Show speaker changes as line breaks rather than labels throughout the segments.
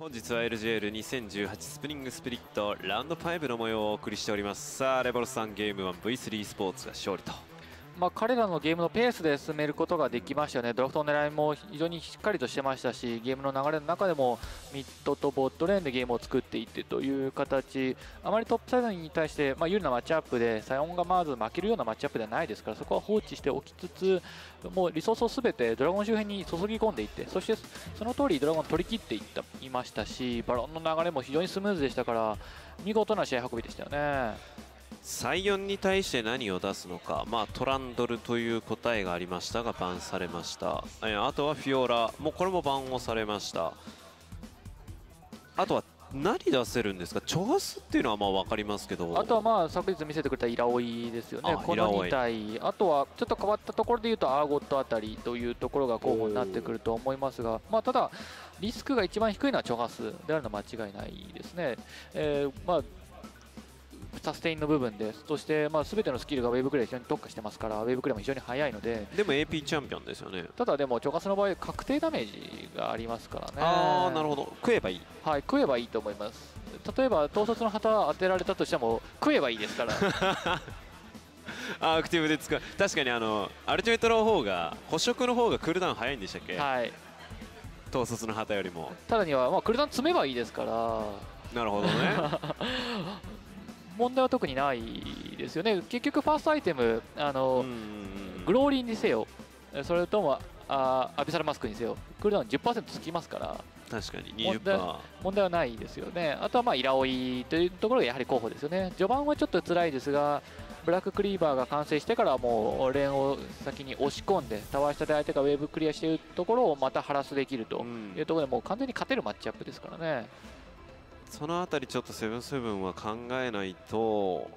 本日は LJL2018 スプリングスプリットラウンド5の模様をお送りしております。さあレボルさんゲーム 1V3 スポーツが勝利と。
まあ、彼らのゲームのペースで進めることができましたよね、ドラフトの狙いも非常にしっかりとしてましたし、ゲームの流れの中でもミッドとボットレーンでゲームを作っていってという形、あまりトップサイドに対して、まあ、有利なマッチアップで、サイオンがまず負けるようなマッチアップではないですから、そこは放置しておきつつ、もうリソースをすべてドラゴン周辺に注ぎ込んでいって、そしてその通りドラゴン取り切っていったいましたし、バロンの流れも非常にスムーズでしたから、見事な試合運びでしたよね。
サイオンに対して何を出すのか、まあ、トランドルという答えがありましたがバンされました。あとはフィオラ。もうこれもバンをされました。あとは何出せるんですか？チョガスっていうのはまあ分かりますけど。
あとはまあ昨日見せてくれたイラオイですよね。この2体。あとはちょっと変わったところでいうとアーゴットあたりというところが候補になってくると思いますが。まあただリスクが一番低いのはチョガスであるのは間違いないですね、えー、まあサステインの部分でそしてまあ全てのスキルがウェーブクリア非常に特化してますからウェーブクリアも非常に速いので
でも AP チャンピオンですよね。
ただでもチョカスの場合確定ダメージがありますからね。
ああなるほど。食えばいい。
はい食えばいいと思います。例えば統率の旗当てられたとしても食えばいいですから。
アクティブで使う。確かにあのアルティメットの方が捕食の方がクールダウン早いんでしたっけ？はい。統率の旗よりも。
ただには、まあ、クールダウン積めばいいですから。
なるほどね
問題は特にないですよね。結局ファーストアイテムあのグローリーにせよそれともあアビサルマスクにせよクールダウン10%つきますから。
確かに20%
問題問題はないですよね。あとはまあイラオイというところがやはり候補ですよね。序盤はちょっと辛いですがブラッククリーバーが完成してからもうレーンを先に押し込んでタワー下で相手がウェーブクリアしているところをまたハラスできるというところでもう完全に勝てるマッチアップですからね。
その辺りちょっとセブンセブンは考えないと。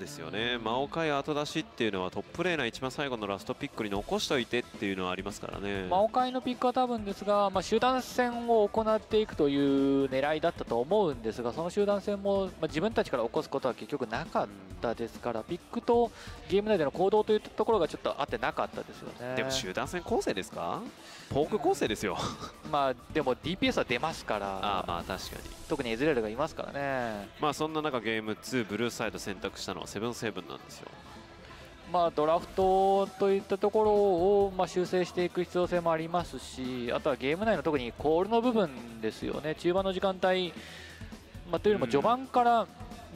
ですよね、魔王会後出しっていうのはトップレーナー一番最後のラストピックに残しておいてっていうのはありますからね。
魔王会のピックは多分ですが、まあ、集団戦を行っていくという狙いだったと思うんですがその集団戦も、まあ、自分たちから起こすことは結局なかったですから、ピックとゲーム内での行動というところがちょっと合ってなかったですよね。
でも集団戦構成ですか？ポーク構成ですよ。
まあでも DPS は出ますから
あまあ確かに。
特にエズレルがいますからね。
まあそんな中ゲーム2ブルーサイド選択したのはセブンセブンなんですよ。
まあ、ドラフトといったところを、まあ、修正していく必要性もありますしあとはゲーム内の特にコールの部分ですよね。中盤の時間帯、まあ、というよりも序盤から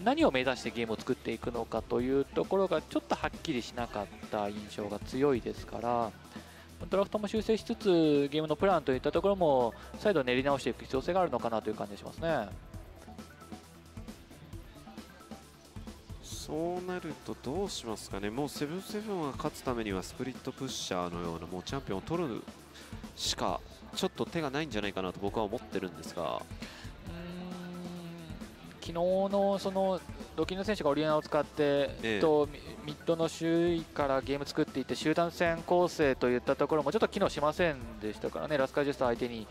何を目指してゲームを作っていくのかというところがちょっとはっきりしなかった印象が強いですからドラフトも修正しつつゲームのプランといったところも再度練り直していく必要性があるのかなという感じがしますね。
そうなるとどうしますかね、もうセブンセブンが勝つためにはスプリットプッシャーのようなもうチャンピオンを取るしかちょっと手がないんじゃないかなと僕は思ってるんですが。
昨日のそのドキンの選手がオリエナを使って、ええ。とミッドの周囲からゲーム作っていって集団戦構成といったところもちょっと機能しませんでしたからね。ラスカジュスタ相手に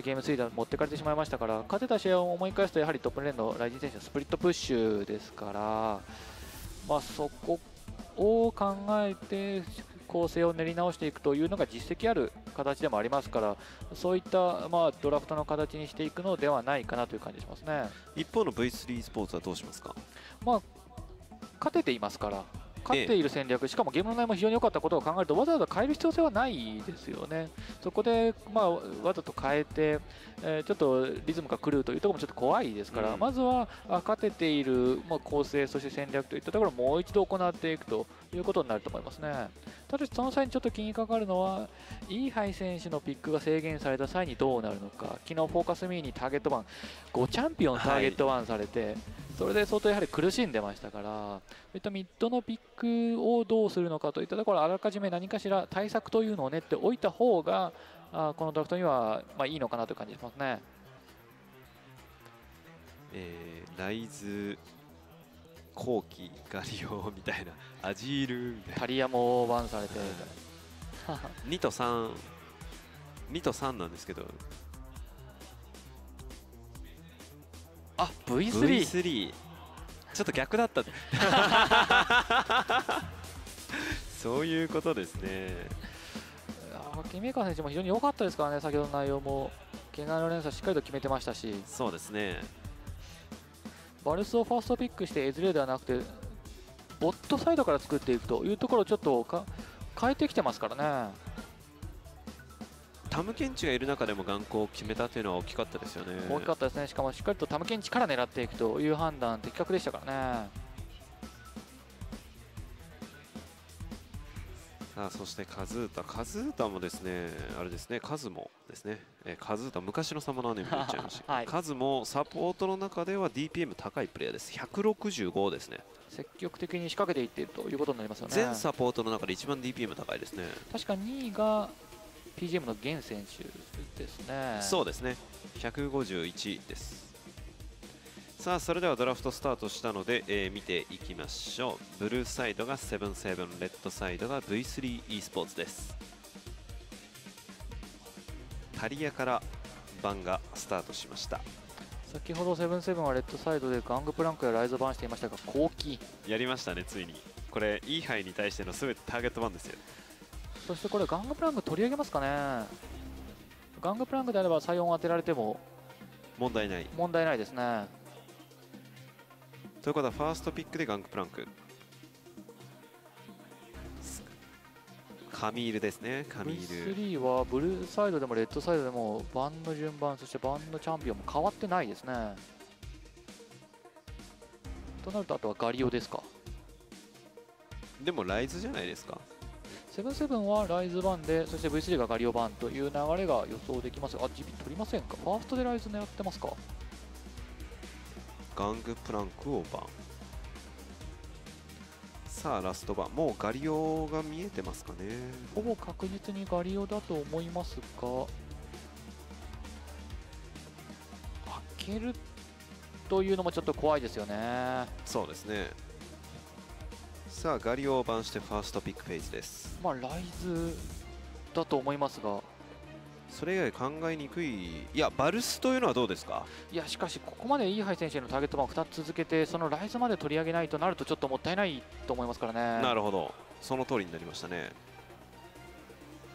ゲームスリーダー持ってかれてしまいましたから勝てた試合を思い返すとやはりトップレーンのライジン選手のスプリットプッシュですから、まあ、そこを考えて構成を練り直していくというのが実績ある形でもありますからそういった、まあ、ドラフトの形にしていくのではないかなという感じしますね。
一方の V3 スポーツはどうしますか、
まあ、勝てていますから勝っている戦略、しかもゲームの内容も非常に良かったことを考えると、わざわざ変える必要性はないですよね。そこで、まあ、わざと変えて、えー、ちょっとリズムが狂うというところもちょっと怖いですから、うん、まずは勝てている、まあ、構成、そして戦略といったところをもう一度行っていくということになると思いますね。ただし、その際にちょっと気にかかるのは、イーハイ選手のピックが制限された際にどうなるのか、昨日フォーカスミーにターゲットバン、5チャンピオンターゲットバンされて、はいそれで相当やはり苦しんでましたから、そういったミッドのピックをどうするのかといったところ、あらかじめ何かしら対策というのを練っておいた方が、あこのドラフトにはまあいいのかなという感じしますね。
えー、ライズ後期ガリオみたいなアジール。みたいな
タリアもバンされて。
2と32と3なんですけど。
あ V3,
V3 ちょっと逆だった。そういうことですね。
キメーカー選手も非常に良かったですからね。先ほどの内容も怪我の連鎖しっかりと決めてましたし。
そうですね。
バルスをファーストピックしてエズレではなくてボットサイドから作っていくというところをちょっとか変えてきてますからね。
タムケンチがいる中でも眼光を決めたというのは大きかったですよね。
大きかったですね。しかもしっかりとタムケンチから狙っていくという判断的確でしたからね
さあそしてカズータ。カズータもですねあれですねカズもですね、えーカズータ昔のサモナーネームで言っちゃいました、
はい。
カズもサポートの中では DPM 高いプレイヤーです。165ですね。
積極的に仕掛けていっているということになりますよね。
全サポートの中で一番 DPM 高いですね。
確か2位が PGM の現選手ですね。
そうですね。151ですさあそれではドラフトスタートしたので、えー見ていきましょう。ブルーサイドが77レッドサイドが V3e スポーツです。タリアから番がスタートしました。
先ほどセブンセブンはレッドサイドでガングプランクやライズバーンしていましたが後期
やりましたねついに。これイーハイに対しての全てターゲット版ですよ。
そしてこれガングプランク取り上げますかね。ガングプランクであれば採用を当てられても
問題ない。
問題ないですね
ということはファーストピックでガングプランク。カミールですねカミール。
V3 はブルーサイドでもレッドサイドでもバンの順番そしてバンのチャンピオンも変わってないですね。となるとあとはガリオですか。
でもライズじゃないですか。
セブンセブンはライズバンでそして V3 がガリオバンという流れが予想できます。あジビ取りませんか。ファーストでライズ狙ってますか
ガングプランクをバン。さあラストバン。もうガリオが見えてますかね。
ほぼ確実にガリオだと思いますが開けるというのもちょっと怖いですよね。
そうですね。さあガリオをバンしてファーストピックフェーズです。
まあライズだと思いますが
それ以外考えにくい。いやバルスというのはどうですか？
いやしかしここまでイーハイ選手へのターゲット版を2つ続けてそのライズまで取り上げないとなるとちょっともったいないと思いますからね。
なるほど。その通りになりましたね。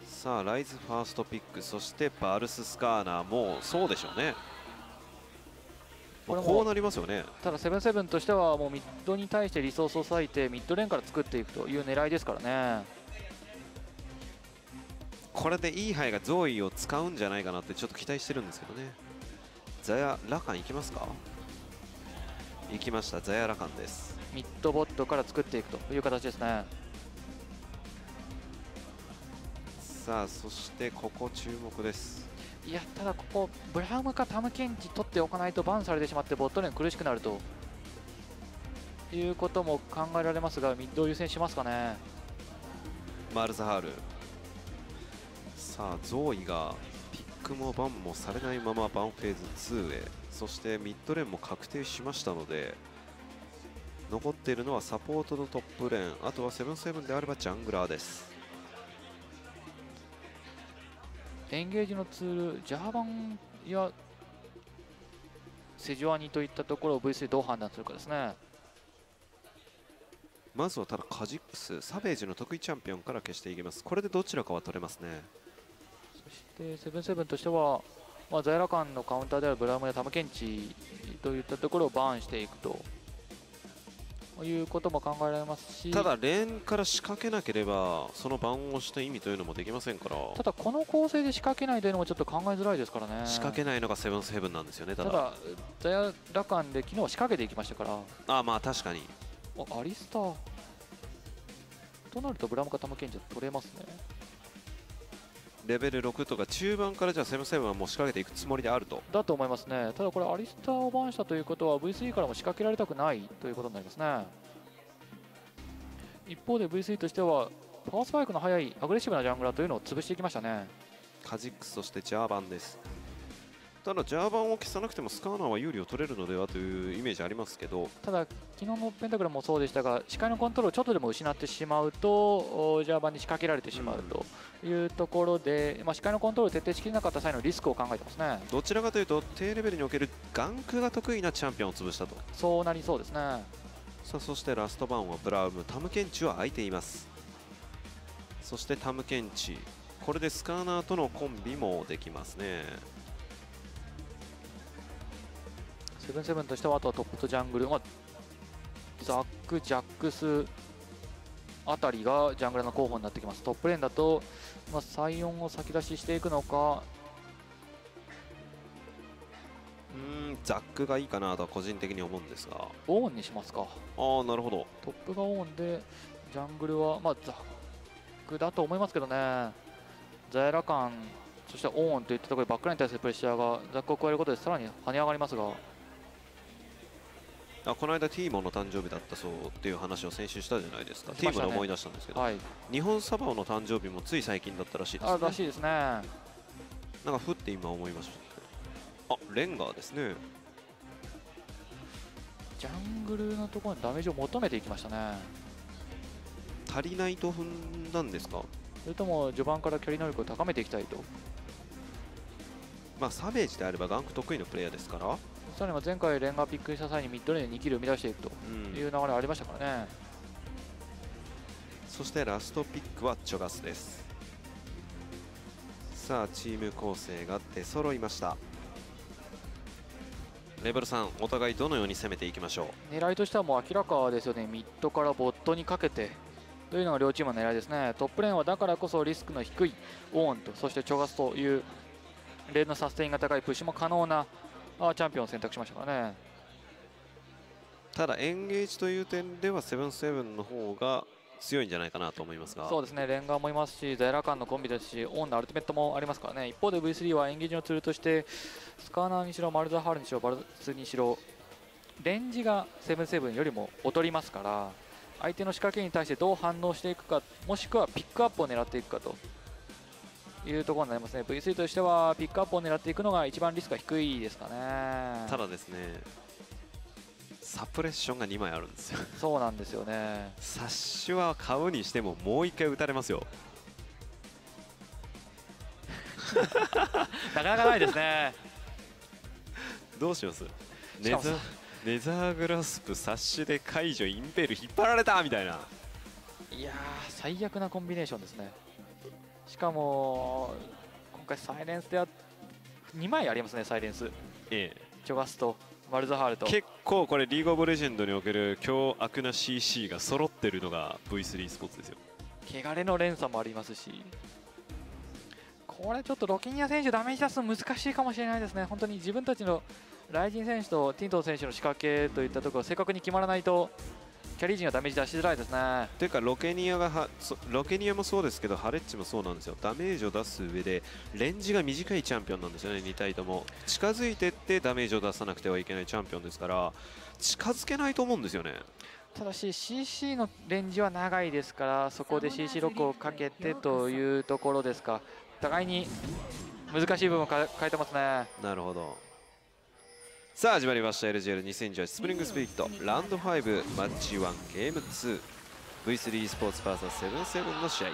さあライズファーストピックそしてバルススカーナーもそうでしょうね。
これも
こうなりますよね。
ただセブンセブンとしてはもうミッドに対してリソースを割いてミッドレーンから作っていくという狙いですからね
これでイーハイがゾーイを使うんじゃないかなってちょっと期待してるんですけどね。ザヤラカン行きますか？行きました。ザヤラカンです。
ミッドボットから作っていくという形ですね。
さあそしてここ注目です。
いやただここブラウムかタムケンチ取っておかないとバンされてしまってボットレーン苦しくなるということも考えられますがミッドを優先しますかね。
マルザハールさあゾーイがピックもバンもされないままバンフェーズ2へ。そしてミッドレーンも確定しましたので残っているのはサポートのトップレーンあとはセブンセブンであればジャングラーです。
エンゲージのツールジャーバンやセジュアニといったところを V3 どう判断するかですね。
まずはただカジックスサベージの得意チャンピオンから消していきます。これでどちらかは取れますね
そしてセブンセブンとしては、まあ、ザイラカンのカウンターであるブラウムやタムケンチといったところをバーンしていくと。いうことも考えられますし。た
だレーンから仕掛けなければその番をした意味というのもできませんから。
ただこの構成で仕掛けないというのもちょっと考えづらいですからね。
仕掛けないのがセブンセブンなんですよねただ。
ただザヤラカンで昨日は仕掛けていきましたから。
あまあ確かに。
あアリスター。となるとブラウムかタムケンチは取れますね
レベル6とか中盤からじゃあセブンセブンはもう仕掛けていくつもりであると。
だと思いますね。ただこれアリスターをバーンしたということは V3 からも仕掛けられたくないということになりますね。一方で V3 としてはパワースパイクの速いアグレッシブなジャングラーというのを潰していきましたね。
カジックスそしてジャーバンですただジャーバンを消さなくてもスカーナーは有利を取れるのではというイメージありますけど。
ただ昨日のペンタグラムもそうでしたが視界のコントロールをちょっとでも失ってしまうとおジャーバンに仕掛けられてしまうというところで、まあ、視界のコントロールを徹底しきれなかった際のリスクを考えてますね。
どちらかというと低レベルにおけるガンクが得意なチャンピオンを潰したと。
そうなりそうですね。
さあそしてラストバンはブラウムタムケンチは空いています。そしてタムケンチこれでスカーナーとのコンビもできますね
セブンセブンとしてはあとはトップとジャングル、まあ、ザック、ジャックスあたりがジャングルの候補になってきます。トップレーンだと、まあ、サイオンを先出ししていくのか。
うんザックがいいかなとは個人的に思うんですが。
オーンにしますか。
ああなるほど。
トップがオーンでジャングルは、まあ、ザックだと思いますけどね。ザエラカンそしてオーンといったところでバックラインに対するプレッシャーがザックを加えることでさらに跳ね上がりますが
あこの間ティーモの誕生日だったそうっていう話を先週したじゃないですか。
ね。
ティーモで思い出したんですけど、
はい。
日本サバオの誕生日もつい最近だったらしいですね。
あらしいですね。
なんかふって今思いましたあレンガーですね。
ジャングルのところにダメージを求めていきましたね。
足りないと踏んだんですか？
それとも序盤から距離能力を高めていきたいと？
まあサベージであればガンク得意のプレイヤーですから
さらには前回レンガピックした際にミッドレーンで2キル生み出していくと
うん。
いう流れありましたからね、
そしてラストピックはチョガスです。さあチーム構成が出揃いました。レベル3お互いどのように攻めていきましょ
狙いとしてはもう明らかですよね。ミッドからボットにかけて。というのが両チームの狙いですね。トップレーンはだからこそリスクの低いオーンとそしてチョガスというレーンのサステインが高いプッシュも可能なあチャンピオンを選択しましたからね。
うただエンゲージという点ではセブンセブンの方が強いんじゃないかなと思いますが。
そうですね。レンガーもいますしザヤラカンのコンビですしオーンのアルティメットもありますからね。一方で V3 はエンゲージのツールとしてスカーナーにしろマルザハールにしろバルツにしろレンジがセブンセブンよりも劣りますから相手の仕掛けに対してどう反応していくかもしくはピックアップを狙っていくかというところになりますね。V3 としてはピックアップを狙っていくのが一番リスクが低いですかね。
ただですねサプレッションが2枚あるんですよ。
そうなんですよね。
サッシュは買うにしてももう1回打たれますよ。
なかなかないですね。
どうします？ネザネザーグラスプサッシュで解除インペール引っ張られたみたいな。い
やー最悪なコンビネーションですねしかも今回サイレンスでは2枚ありますねサイレンス。
え
チョガスとマルザハールと。
え結構これリーグオブレジェンドにおける凶悪な CC が揃ってるのが V3 スポーツですよ。
汚れの連鎖もありますし。これちょっとロキニア選手ダメージ出すの難しいかもしれないですね。本当に自分たちのライジン選手とティントン選手の仕掛けといったところ正確に決まらないとキャリー陣はダメージ出しづらいですね。
というかロケニアがはそロケニアもそうですけどハレッチもそうなんですよ。ダメージを出す上でレンジが短いチャンピオンなんですよね2体とも。近づいてってダメージを出さなくてはいけないチャンピオンですから近づけないと思うんですよね。
ただし CC のレンジは長いですからそこで CC ロックをかけてというところですか。互いに難しい部分をか変えてますね。
なるほどさあ始まりました。LGL2018 スプリングスピリットラウンド5マッチ1ゲーム 2V3 スポーツ VS77 の試合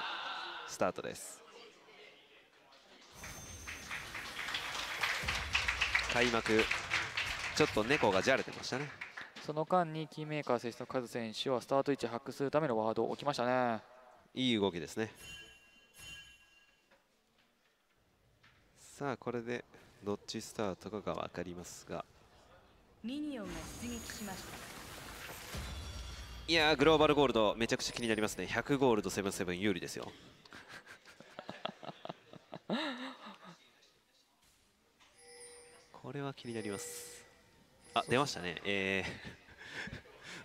スタートです。開幕ちょっと猫がじゃれてましたね。
その間にキーメーカー選手のカズ選手はスタート位置を把握するためのワードを置きましたね。
いい動きですね。さあこれでどっちスタートかが分かりますが
ミニオンが出撃しました。
いやーグローバルゴールドめちゃくちゃ気になりますね。100ゴールド77有利ですよ。これは気になります。あ出ましたね。え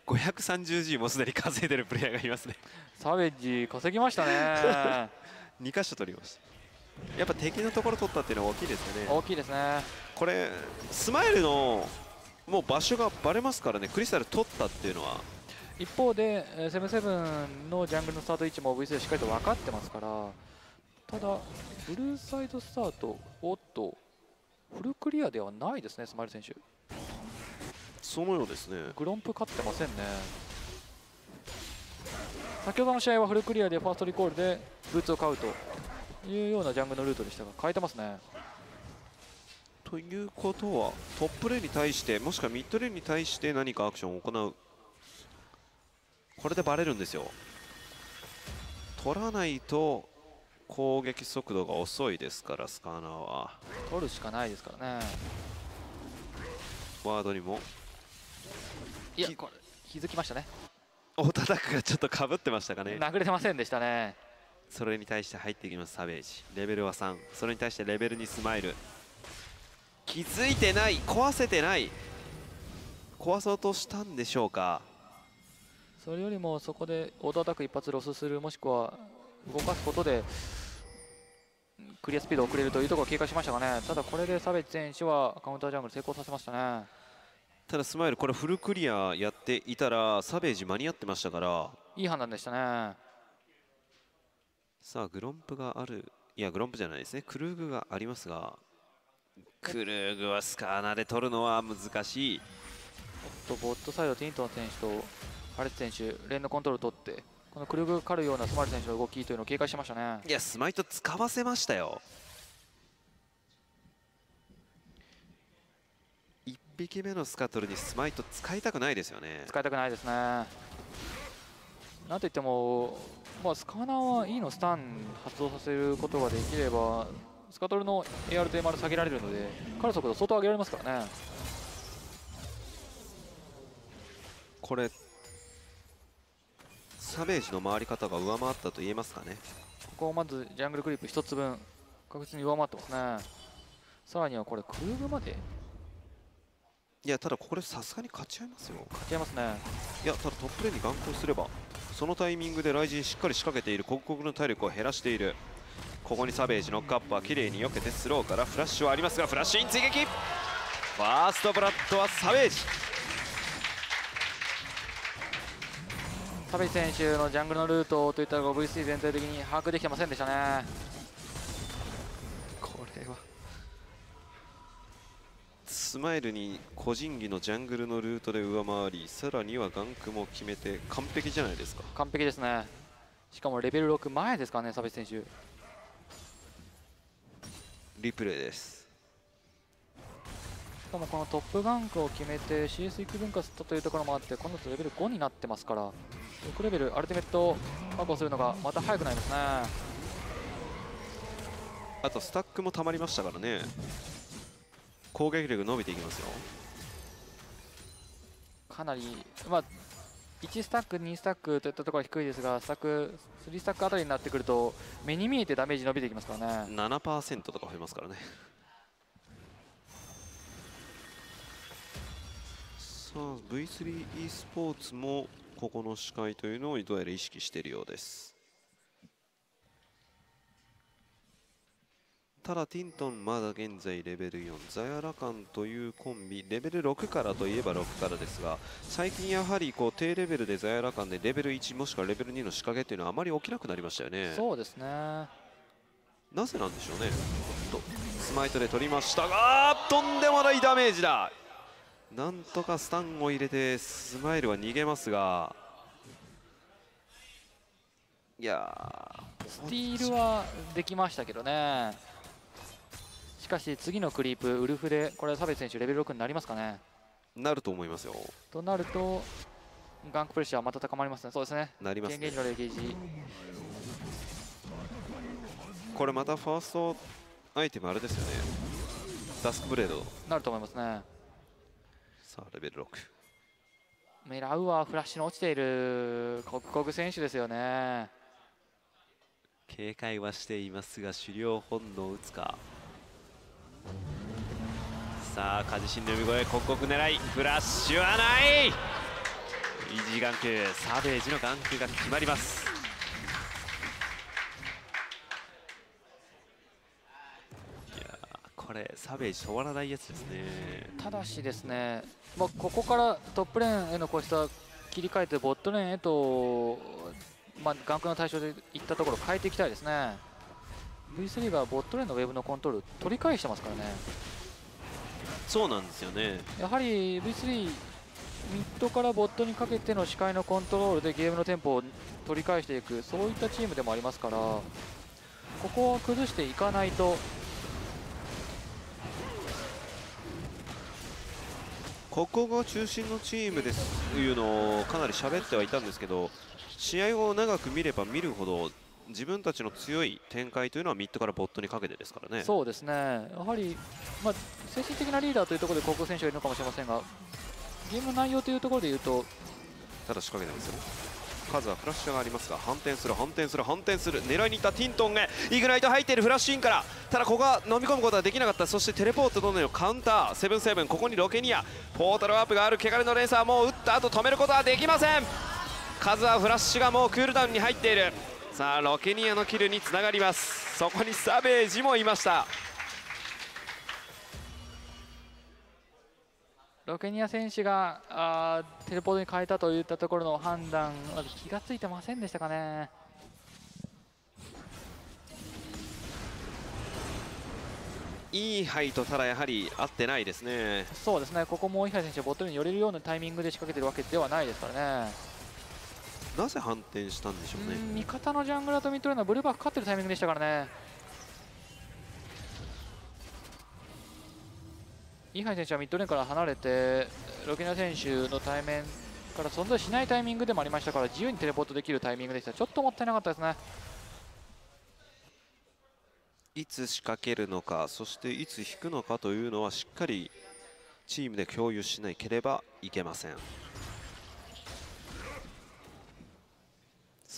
ー。530G もすでに稼いでるプレイヤーがいますね。
サベッジ稼ぎましたね。
2箇所取りました。やっぱ敵のところ取ったっていうのは大きいですよね。
大きいですね。
これスマイルのもう場所がバレますからね。クリスタル取ったっていうのは。
一方でえーセブンセブンのジャングルのスタート位置も V2 でしっかりと分かってますからただブルーサイドスタートおっとフルクリアではないですねスマイル選手。
そのようですね。
グロンプ勝ってませんね。先ほどの試合はフルクリアでファーストリコールでブーツを買うというようなジャングルのルートでしたが変えてますね
ということはトップレーンに対してもしくはミッドレーンに対して何かアクションを行う。これでバレるんですよ。取らないと攻撃速度が遅いですからスカーナーは。
取るしかないですからね。
ワードにも。き
いやこれ気づきましたね。
お叩くがちょっとかぶってましたかね。
殴れてませんでしたね。
それに対して入っていきますサベージ。レベルは3それに対してレベル2スマイル気づいてない壊せてない。壊そうとしたんでしょうか？
それよりもそこでオートアタック一発ロスするもしくは動かすことでクリアスピード遅れるというところを警戒しましたがね？ただこれでサベージ選手はカウンタージャングル成功させましたね。
ただスマイルこれフルクリアやっていたらサベージ間に合ってましたから。
いい判断でしたね。
さあグロンプがあるいやグロンプじゃないですね。クルーグがありますがクルーグはスカーナで取るのは難しい。
とボットサイドティントン選手とパレッツ選手連のコントロールを取ってこのクルーグが狩るようなスマイル選手の動きというのを警戒しましたね。
いやスマイト使わせましたよ。1匹目のスカトルにスマイト使いたくないですよね。
使いたくないですね。なんといっても、まあ、スカーナーはいいのスタン発動させることができればスカトルの AR と MR 下げられるので彼の速度相当上げられますからね。
これサベージの回り方が上回ったと言えますかね。
ここをまずジャングルクリップ1つ分確実に上回ってますね。さらにはこれクルーグまで？
いやただこれさすがに勝ち合いますよ。
勝ち合いますね。
いやただトップレーンに眼光すればそのタイミングでライジンしっかり仕掛けている刻々の体力を減らしているここにサベージノックアップは綺麗に避けてスローからフラッシュはありますがフラッシュイン追撃。ファーストブラッドはサベージ。
サベイ選手のジャングルのルートといったのが VC 全体的に把握できてませんでしたね。
これはスマイルに個人技のジャングルのルートで上回りさらにはガンクも決めて完璧じゃないですか。
完璧ですね。しかもレベル6前ですからねサベイ選手
リプレイです。
しかもこのトップガンクを決めて CS 育分化したというところもあって今度とレベル5になってますから6レベルアルティメット確保するのがまた早くなりますね。
あとスタックもたまりましたからね。攻撃力伸びていきますよ。
かなりまあ1スタック2スタックといったところは低いですがスタック3スタックあたりになってくると目に見えてダメージ伸びてきますからね
7%とか増えますからね。さあ V3e スポーツもここの視界というのをどうやら意識しているようです。ただティントンまだ現在レベル4ザヤラカンというコンビレベル6からといえば6からですが最近やはりこう低レベルでザヤラカンでレベル1もしくはレベル2の仕掛けというのはあまり起きなくなりましたよね。
そうですね
なぜなんでしょうね。とスマイトで取りましたがとんでもないダメージだ。なんとかスタンを入れてスマイルは逃げますがいや
スティールはできましたけどねしかし次のクリープウルフでこれはサベ選手レベル6になりますかね？
ーなると思いますよ。
となるとガンクプレッシャーまた高まりますね。そうですね。
なりますね。これまたファーストアイテムあれですよね。ダスクブレード。
なると思いますね。
さあレベル6
メラウはフラッシュの落ちている刻々選手ですよね。
警戒はしていますが狩猟本能を打つかさあカジシンの呼び声刻々狙いフラッシュはないイ!ージーガンクサベージのガンクが決まります。いやこれサベージ止まらないやつですね。
ただしですね、まあ、ここからトップレーンへのこうした切り替えてボットレーンへと、まあ、ガンクの対象でいったところ変えていきたいですね。V3 がボットレーンのウェブのコントロール取り返してますからね。
そうなんですよね。
やはり V3 ミッドからボットにかけての視界のコントロールでゲームのテンポを取り返していくそういったチームでもありますからここは崩していかないと。
ここが中心のチームです。というのをかなり喋ってはいたんですけど試合を長く見れば見るほど自分たちの強い展開というのはミッドからボットにかけてですからね。
そうですね、やはり、まあ、精神的なリーダーというところで高校選手がいるのかもしれませんが、ゲームの内容というところでいうと、
ただ仕掛けないですよね。数はフラッシュがありますが反転する反転する反転する。狙いにいったティントンがイグナイト入っているフラッシュインから。ただここは飲み込むことはできなかった。そしてテレポートどのよ。うカウンターセブンセブンここにロケニア。ポータルワープがある汚れのレーサーもう打った後止めることはできません。数はフラッシュがもうクールダウンに入っているさあロケニアのキルにつながりますそこにサベージもいました
ロケニア選手があーテレポートに変えたといったところの判断、まず気がついてませんでしたかね。
いいハイとただやはり合ってないですね
そうですね、ここもイハイ選手、ボトルに寄れるようなタイミングで仕掛けてるわけではないですからね。
なぜ反転したんでしょうね
うん味方のジャングラーとミッドレーンはブルーバーかかってるタイミングでしたからね。イハイ選手はミッドレーンから離れて、ロケニア選手の対面から存在しないタイミングでもありましたから、自由にテレポートできるタイミングでした。ちょっともったいなかったですね。
いつ仕掛けるのかそしていつ引くのかというのはしっかりチームで共有しなければいけません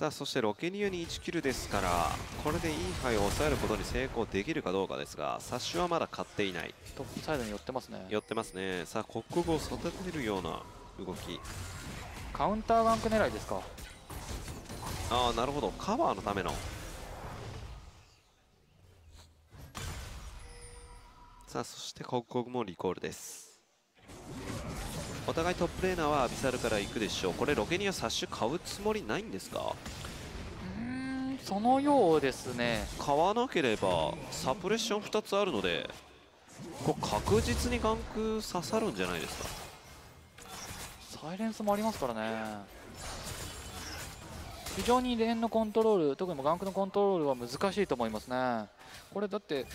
さあそしてロケニアに1キルですからこれでインハイを抑えることに成功できるかどうかですがサッシュはまだ勝っていない。
トップサイドに寄ってますね。
寄ってますね。さあ国語を育てるような動き。
カウンターガンク狙いですか。
ああなるほど。カバーのための。さあそして国語もリコールですお互いトップレーナーはアビサルから行くでしょうこれロケニアサッシュ買うつもりないんですか？
うーん、そのようですね。
買わなければサプレッション2つあるのでこれ確実にガンク刺さるんじゃないですか？
サイレンスもありますからね。非常にレーンのコントロール、特にもガンクのコントロールは難しいと思いますね。これだって、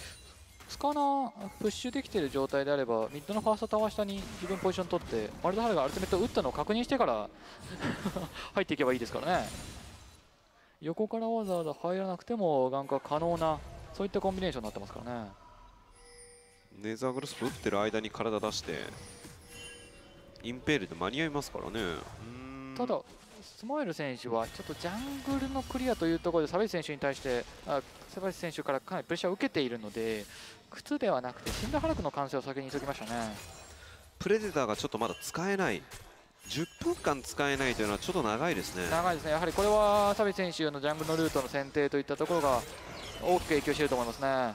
スカナープッシュできている状態であれば、ミッドのファーストタワー下に自分ポジション取って、マルドハルがアルティメットを打ったのを確認してから 入っていけばいいですからね。横からわざわざ入らなくてもガンクは可能な、そういったコンビネーションになってますからね。
ネザーグルスプ打ってる間に体出してインペールで間に合いますからね
ただ、スマイル選手はちょっとジャングルのクリアというところで、サベイ選手に対して、あサベイ選手からかなりプレッシャーを受けているので、靴ではなくて、死んだハルクの完成を先に急ぎましたね。
プレデターがちょっとまだ使えない10分間使えないというのはちょっと長いですね
長いですね、やはりこれはサベイ選手のジャングルのルートの選定といったところが大きく影響していると思いますね。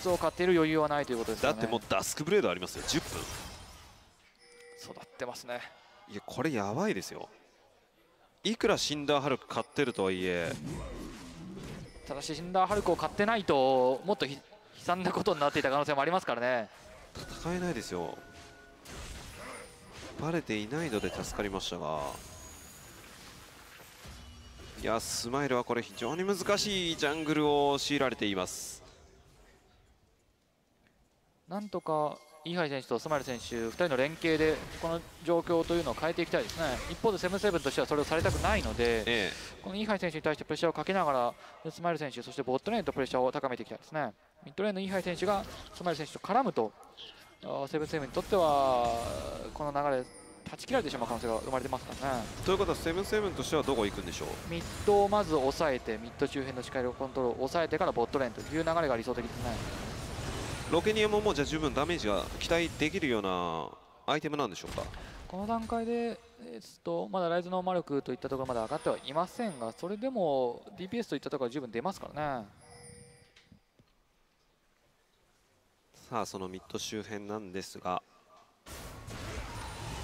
靴を買っている余裕はないということですよね。
だってもうダスクブレードありますよ10分
育ってますね。
いやこれやばいですよいくらシンダーハルク買ってるとはいえ
ただし、死んだハルクを買ってないと、もっと惨なことになっていた可能性もありますからね。
戦えないですよ。バレていないので助かりましたが。いやスマイルはこれ非常に難しいジャングルを強いられています。
なんとかイーハイ選手とスマイル選手、2人の連携でこの状況というのを変えていきたいですね。一方でセブンセブンとしてはそれをされたくないので、
え
このイーハイ選手に対してプレッシャーをかけながら、スマイル選手、そしてボットレーンとプレッシャーを高めていきたいですね。ミッドレーンのイーハイ選手がスマイル選手と絡むと、セブンセブンにとっては、この流れ、断ち切られてしまう可能性が生まれてますからね。
えということはセブンセブンとしてはどこ行くんでしょう？
ミッドをまず抑えて、ミッド周辺の視界力コントロールを抑えてからボットレーンという流れが理想的ですね。
ロケニアももうじゃあ十分ダメージが期待できるようなアイテムなんでしょうか？
この段階で、えーとまだライズの魔力といったところまで上がってはいませんが、それでも DPS といったところは十分出ますからね。
さあそのミッド周辺なんですが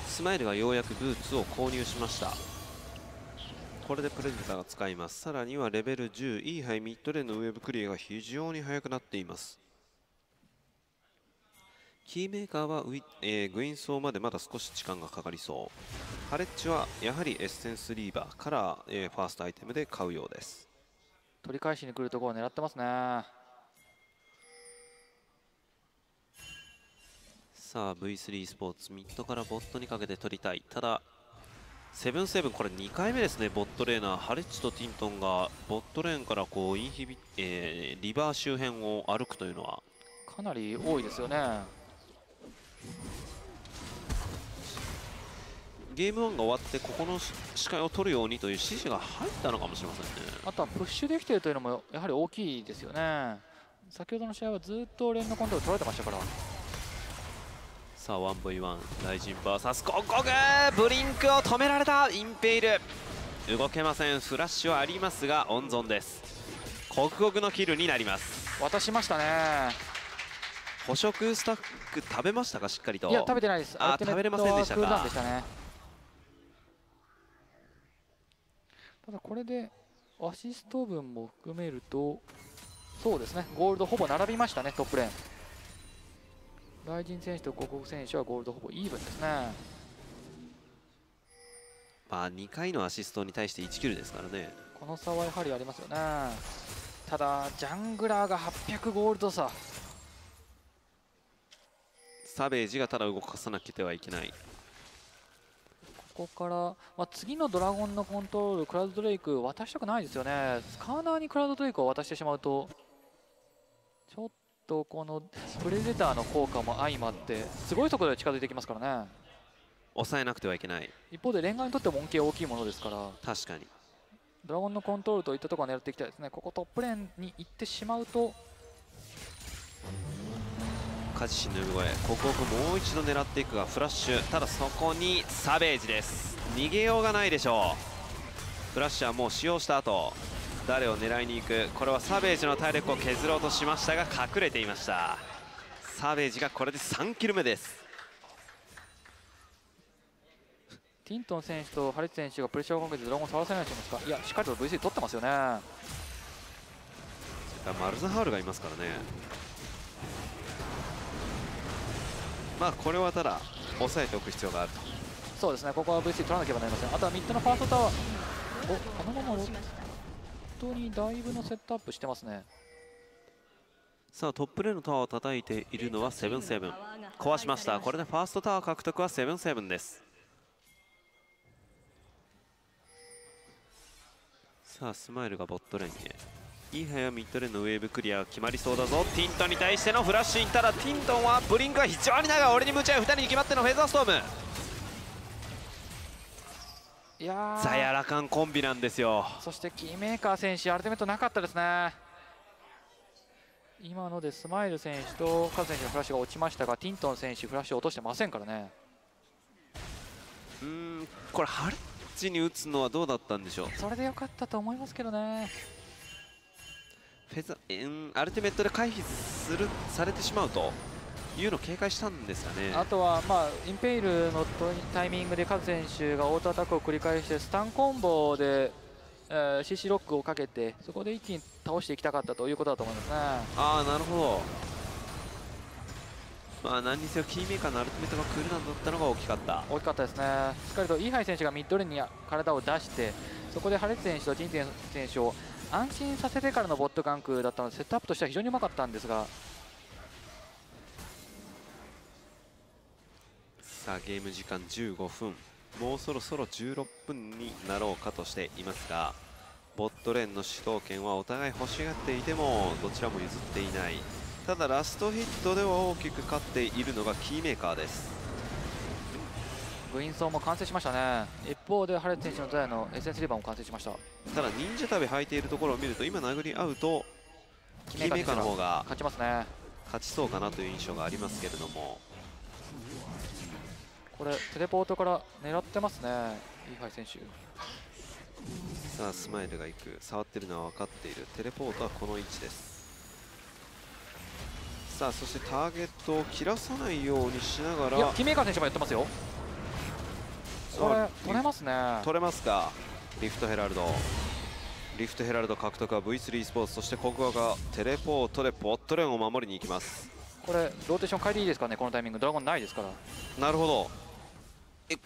スマイルがようやくブーツを購入しました。これでプレデターが使います。さらにはレベル10イーハイミッドレーンのウェーブクリアが非常に速くなっていますキーメーカーはウィ、えーグイーンソーまでまだ少し時間がかかりそう。サベージはやはりエッセンスリーバーから、えーファーストアイテムで買うようです。
取り返しに来るところを狙ってますね。
さあ V3 スポーツミッドからボットにかけて取りたい。ただセブンセブンこれ2回目ですね。ボットレーナー。ハレッチとティントンがボットレーンからこうインヒビ、えーリバー周辺を歩くというのは。
かなり多いですよね
ゲーム1が終わってここの視界を取るようにという指示が入ったのかもしれませんね。
あとはプッシュできているというのもやはり大きいですよね。先ほどの試合はずっと連のコントロール取られてましたから。
さあ 1v1 大臣 VS ココグブリンクを止められたインペイル。動けません。フラッシュはありますが温存です。コクコクのキルになります。
渡しましたね。
捕食スタッフ食べましたか？しっかりと。
いや食べてないです。
あ食べれませんでしたか？
ねただこれでアシスト分も含めるとそうですねゴールドほぼ並びましたねトップレーン。ライジン選手と広告選手はゴールドほぼイーブンですね。
まあ2回のアシストに対して1キルですからね。
この差はやはりありますよね。ただジャングラーが800ゴールド差。
サベージがただ動かさなくてはいけない
ここから、まあ、次のドラゴンのコントロールクラウドドレイク渡したくないですよね。スカーナーにクラウドドレイクを渡してしまうとちょっとこのプレデターの効果も相まってすごい速度で近づいてきますからね。
抑えなくてはいけない。
一方でレンガにとっても恩恵大きいものですから
確かに。
ドラゴンのコントロールといったところを狙っていきたいですね。ここトップレーンに行ってしまうと
カジシンの声ここをもう一度狙っていくがフラッシュただそこにサベージです。逃げようがないでしょう。フラッシュはもう使用した後誰を狙いに行くこれはサベージの体力を削ろうとしましたが隠れていました。サベージがこれで3キル目です。
ティントン選手とハリッツ選手がプレッシャーをかけてドラゴンを触らせないと思いますか。いやしっかりと VC 取ってますよね。
それからマルザハールがいますからねまあこれはただ抑えておく必要があると。
そうですね。ここは VC 取らなければなりません。あとはミッドのファーストタワー。おこのままロットにだいぶのセットアップしてますね。
さあトップレーンのタワーを叩いているのはセブンセブン。壊しました。これでファーストタワー獲得はセブンセブンです。さあスマイルがボットレーンへいい早ミッドレーンのウェーブクリア決まりそうだぞ。ティントンに対してのフラッシュいったらティントンはブリンクが非常に長い。俺に夢中2人に決まってのフェザーストーム。
いやー。
ザヤラカンコンビなんですよ。
そしてキーメーカー選手アルティメットなかったですね。今のでスマイル選手とカズ選手のフラッシュが落ちましたがティントン選手フラッシュ落としてませんからね。
うーんこれハレッチに打つのはどうだったんでしょう？
それでよかったと思いますけどね
フェザえーんアルティメットで回避するされてしまうというのを警戒したんですかね。
あとは、まあ、インペイルのトタイミングでカズ選手がオートアタックを繰り返してスタンコンボで、えー CC ロックをかけてそこで一気に倒していきたかったということだと思いますね。
ああなるほど。まあ何にせよキーメーカーのアルティメットがクールダウンだったのが大きかった。
大きかったですね。しっかりとイーハイ選手がミッドレーンに体を出してそこでハレッチ選手とティンテン選手を安心させてからのボットガンクだったのでセットアップとしては非常にうまかったんですが。
さあゲーム時間15分。もうそろそろ16分になろうかとしていますがボットレーンの主導権はお互い欲しがっていてもどちらも譲っていない。ただラストヒットでは大きく勝っているのがキーメーカーです。
グインソーも完成しましたね。一方でハレッツ選手のザヤのエッセンスリバーも完成しました。
ただ忍者旅履いているところを見ると今殴り合うとキーメーカーの方が
勝ちますね。
勝ちそうかなという印象がありますけれども。
これテレポートから狙ってますねイーハイ選手。
さあスマイルが行く。触ってるのは分かっている。テレポートはこの位置です。さあそしてターゲットを切らさないようにしながら。
いやキーメーカー選手もやってますよこれ
あ
取れますね。
取れますか？リフトヘラルド。リフトヘラルド獲得は V3 スポーツそしてここがテレポートでボットレーンを守りに行きます。
これローテーション変えていいですかね？このタイミング。ドラゴンないですから。
なるほど。え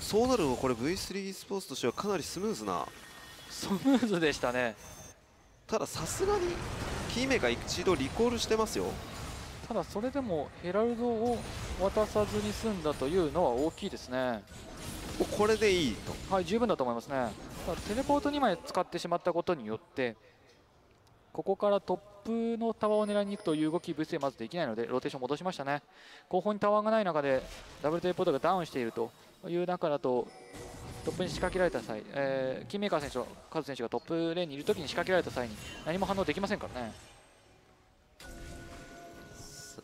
そうなるとこれ V3 スポーツとしてはかなりスムーズな。
スムーズでしたね。
たださすがにキーメーカー一度リコールしてますよ。
ただそれでもヘラルドを渡さずに済んだというのは大きいですね
もうこれでいいと。
はい十分だと思いますね。テレポート2枚使ってしまったことによってここからトップのタワーを狙いに行くという動き V3 まずできないのでローテーション戻しましたね。後方にタワーがない中でダブルテレポートがダウンしているという中だとトップに仕掛けられた際、えー、キンメーカー選手とカズ選手がトップレーンにいるときに仕掛けられた際に何も反応できませんからね。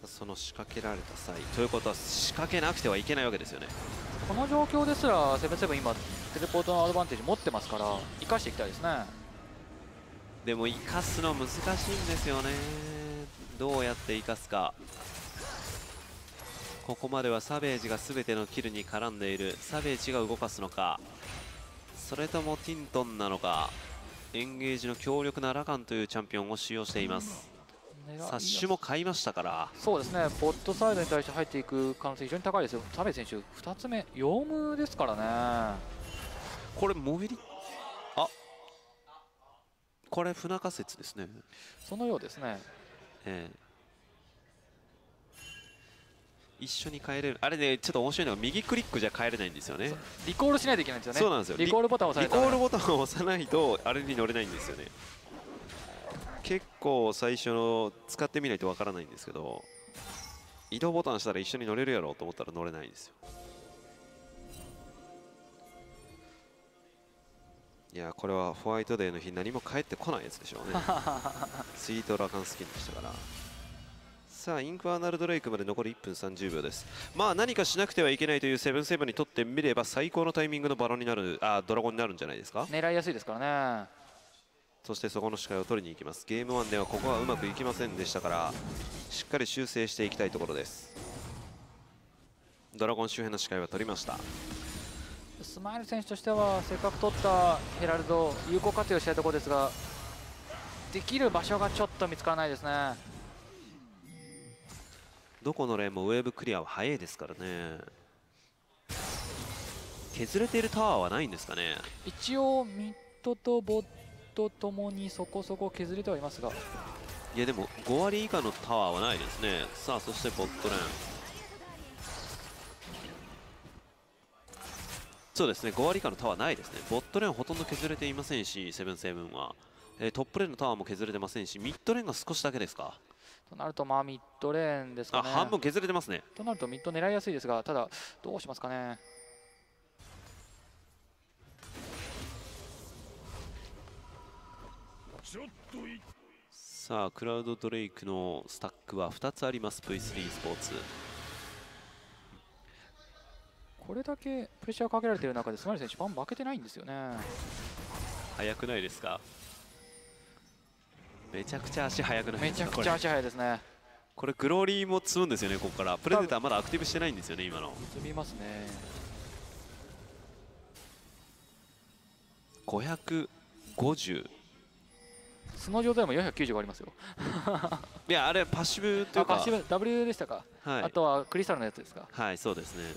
その仕掛けられた際ということは仕掛けなくてはいけないわけですよね
この状況ですらセブンセブン今テレポートのアドバンテージ持ってますから生かしていきたいですね。
でも生かすの難しいんですよね。どうやって生かすか。ここまではサベージが全てのキルに絡んでいる。サベージが動かすのか。それともティントンなのか。エンゲージの強力なラカンというチャンピオンを使用しています。サッシュも買いましたから。
そうですね。ボットサイドに対して入っていく可能性非常に高いですよ。サベ選手2つ目ヨウムですからね。
これモビリあこれ不仲説ですね。
そのようですね。
ええ。一緒に変えれる。あれねちょっと面白いのが右クリックじゃ変えれないんですよね。
リコールしないといけないんですよね。
そうなんですよ。
リコールボタンを押さ
リコ
えたら
ールボタンを押さないとあれに乗れないんですよね結構最初の使ってみないとわからないんですけど移動ボタンしたら一緒に乗れるやろうと思ったら乗れないんですよ。いやこれはホワイトデーの日何も返ってこないやつでしょうね。スイートラカンスキンでしたから。さあインファーナルドレイクまで残り1分30秒です。まあ何かしなくてはいけないというセブンセブンにとってみれば最高のタイミングのバロンになるあドラゴンになるんじゃないですか？
狙いやすいですからね
そしてそこの視界を取りに行きます。ゲーム1ではここはうまくいきませんでしたからしっかり修正していきたいところです。ドラゴン周辺の視界は取りました。
スマイル選手としてはせっかく取ったヘラルド有効活用したいところですができる場所がちょっと見つからないですね。
どこのレーンもウェーブクリアは早いですからね。削れているタワーはないんですかね。
一応ミッドとボットともにそこそこ削れてはいますが。
いやでも5割以下のタワーはないですね。さあそしてボットレーン。そうですね5割以下のタワーないですね。ボットレーンほとんど削れていませんしセブンセブンは、えートップレーンのタワーも削れてませんしミッドレーンが少しだけですか？
となるとまあミッドレーンですかね。
あ半分削れてますね。
となるとミッド狙いやすいですがただどうしますかね
さあクラウドドレイクのスタックは2つあります V3 スポーツ。
これだけプレッシャーかけられている中でスマイル選手ファン負けてないんですよね。
速くないですか？めちゃくちゃ足速くない
め
ですかこれ
ちゃくちゃ足速いですね。
これグローリーも積むんですよねここから。プレデターまだアクティブしてないんですよね今の。
積みますね。
550
素の状態も495ありますよ。
いやあれパッシブというか。
あパッシブ？W でしたか、
はい。
あとはクリスタルのやつですか？
はいそうですね。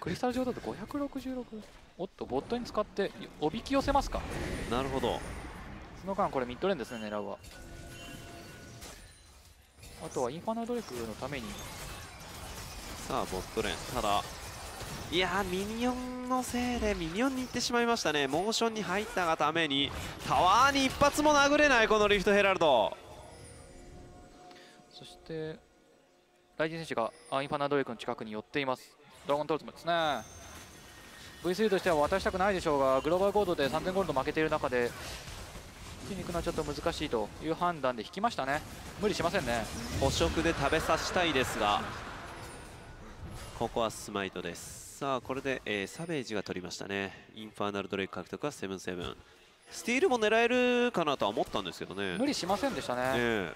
クリスタル上だと566おっとボットに使っておびき寄せますか？
なるほど。
その間これミッドレーンですね狙うは。あとはインファナルドレイクのために。
さあボットレーンただいやーミニオンのせいでミニオンに行ってしまいましたね。モーションに入ったがためにタワーに一発も殴れないこのリフトヘラルド。
そしてライジン選手があインファナルドレイクの近くに寄っています。ドラゴントルツもですね。V3 としては渡したくないでしょうがグローバルゴールドで3000ゴールド負けている中で引きに行くのはちょっと難しいという判断で引きましたね。無理しませんね。
捕食で食べさせたいですがここはスマイトですさあこれで、えーサベージが取りましたね。インファーナルドレイク獲得は7-7スティールも狙えるかなとは思ったんですけどね。
無理しませんでしたね。
え。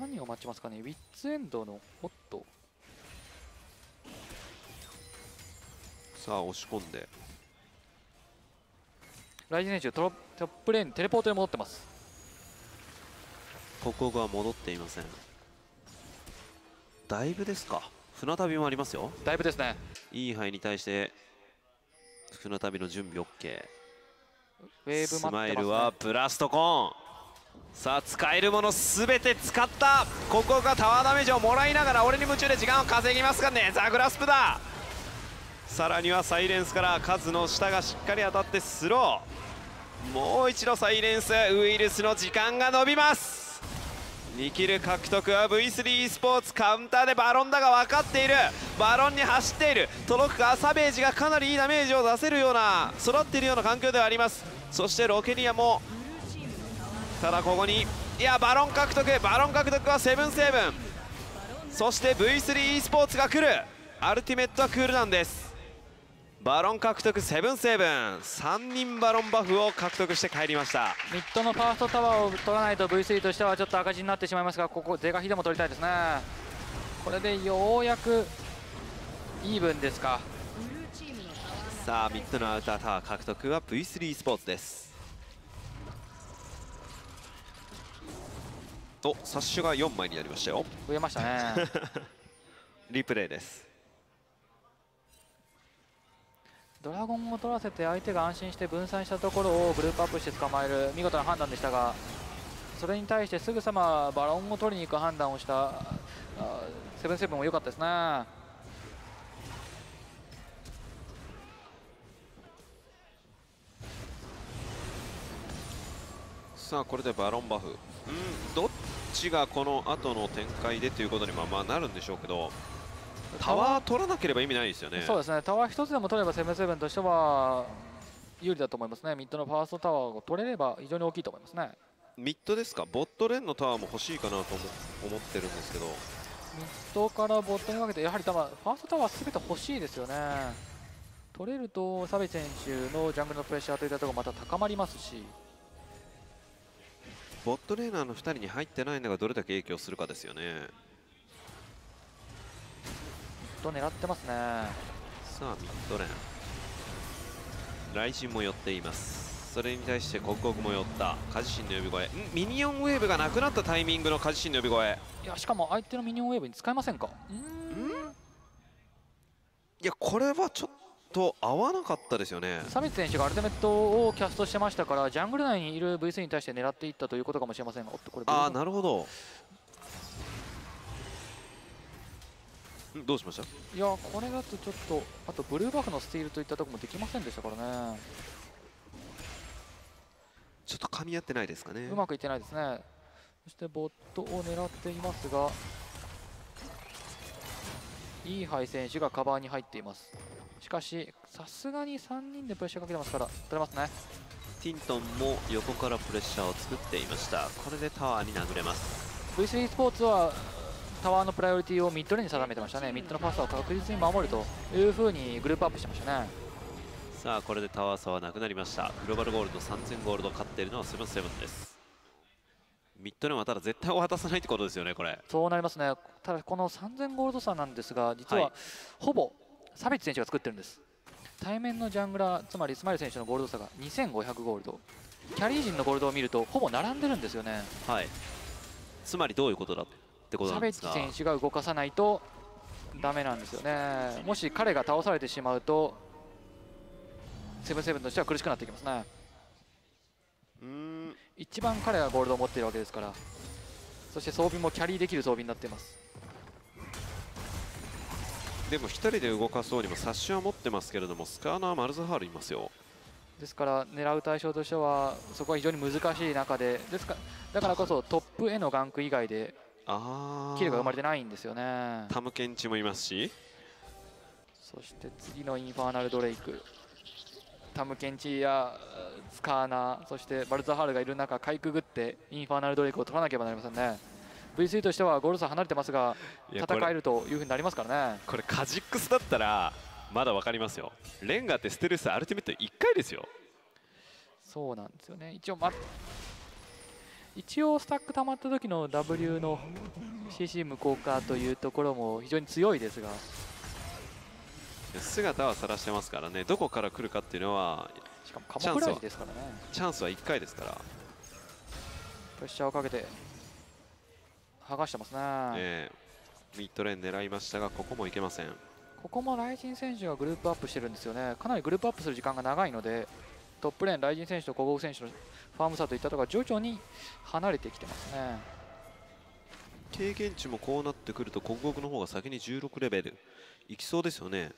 何を待ちますかね。ウィッツエンドのおっと
えさあ押し込んで。
ライジン選手トロトップレーンにテレポートに戻ってます。
ここが戻っていませんだいぶですか？船旅もありますよ。
だいぶですね。
いい範囲に対して船旅の準備 OK
ウェーブね、
マイルはブラストコーン。さあ使えるもの全て使った。ここがタワーダメージをもらいながら俺に夢中で時間を稼ぎますがネザーグラスプだ。さらにはサイレンスからカズの下がしっかり当たってスロー。もう一度サイレンスウイルスの時間が伸びます2キル獲得は V3e スポーツカウンターでバロンだが分かっている。バロンに走っている。届くかサベージがかなりいいダメージを出せるような育っているような環境ではあります。そしてロケニアもただここにいやバロン獲得。バロン獲得はセブンセブン。そして V3e スポーツが来る。アルティメットはクールダウンです。バロン獲得セブンセブン。3人バロンバフを獲得して帰りました。
ミッドのファーストタワーを取らないと V3 としてはちょっと赤字になってしまいますがここゼガヒでも取りたいですね。これでようやくイーブンですか。
さあミッドのアウタータワー獲得は V3 スポーツです。おサッシュが4枚になりましたよ。
増えましたね。
リプレイです
ドラゴンを取らせて相手が安心して分散したところをグループアップして捕まえる見事な判断でしたがそれに対してすぐさまバロンを取りに行く判断をしたあセブンセブンも良かったですね。
さあこれでバロンバフ。うんどっちがこの後の展開でということにまあまあなるんでしょうけど。タワー取らなければ意味ないですよね。
そうですね。タワー一つでも取ればセブンセブンとしては有利だと思いますね。ミッドのファーストタワーを取れれば非常に大きいと思いますね。
ミッドですか？ボットレーンのタワーも欲しいかなと思ってるんですけど。
ミッドからボットにかけてやはり多分ファーストタワー全て欲しいですよね。取れるとサベ選手のジャングルのプレッシャーといったところまた高まりますし。
ボットレーナーの2人に入ってないのがどれだけ影響するかですよね
ド狙ってますね。
さあミッドレーン。ライジンも寄っています。それに対して刻々も寄った。鍛冶神の呼び声。ん？ミニオンウェーブがなくなったタイミングの鍛冶神の呼び声。
いやしかも相手のミニオンウェーブに使えませんか？
いやこれはちょっと合わなかったですよね。
サベ選手がアルティメットをキャストしてましたからジャングル内にいる V3 に対して狙っていったということかもしれませんがおっとこれ
ああなるほどどうしました？
いやこれだとちょっとあとブルーバフのスティールといったところもできませんでしたからね。
ちょっと噛み合ってないですかね。
うまくいってないですね。そしてボットを狙っていますがイーハイ選手がカバーに入っています。しかしさすがに3人でプレッシャーかけてますから取れますね。
ティントンも横からプレッシャーを作っていました。これでタワーに殴れます。
V3 スポーツはタワーのプライオリティをミッドレーンに定めてましたね。ミッドのファーストを確実に守るというふうにグループアップしてましたね。
さあこれでタワー差はなくなりました。グローバルゴールド3000ゴールド勝っているのはセブンスヘブンです。ミッドレーンはただ絶対を渡さないってことですよねこれ。
そうなりますね。ただこの3000ゴールド差なんですが実は、
はい。
ほぼサベッチ選手が作ってるんです。対面のジャングラーつまりスマイル選手のゴールド差が2500ゴールド。キャリー陣のゴールドを見るとほぼ並んでるんですよね。
はい。つまりどういうことだってことな
サベッチ
んですが
選手が動かさないとダメなんですよね。もし彼が倒されてしまうとセブンセブンとしては苦しくなってきますね。
うーん。
一番彼がゴールドを持っているわけですから。そして装備もキャリーできる装備になっています。
でも一人で動かそうにもサッシュは持ってますけれどもスカーナーマルズハールいますよ。
ですから狙う対象としてはそこは非常に難しい中でですかだからこそトップへのガンク以外でキルが生まれてないんですよね。
タムケンチもいますし。
そして次のインファーナルドレイク。タムケンチやスカーナーそしてバルザハールがいる中かいくぐってインファーナルドレイクを取らなければなりませんね。V3 としてはゴール差離れてますが戦えるというふうになりますからね。
これカジックスだったらまだわかりますよ。レンガってステルスアルティメット1回ですよ。
そうなんですよね。一応ま一応スタック溜まった時の W の CC 無効化というところも非常に強いですが。
姿は晒してますからね。どこから来るかっていうのは
しかもカモフラージュですからね。
チャンスは1回ですから、
プレッシャーをかけて剥がしてますね、
え。ーミッドレーン狙いましたがここもいけません。
ここもライジン選手がグループアップしてるんですよね。かなりグループアップする時間が長いのでトップレーン、ライジン選手と小郷選手のファーム差といったところが徐々に離れてきてますね。
経験値もこうなってくると国国の方が先に16レベル。いきそうですよね。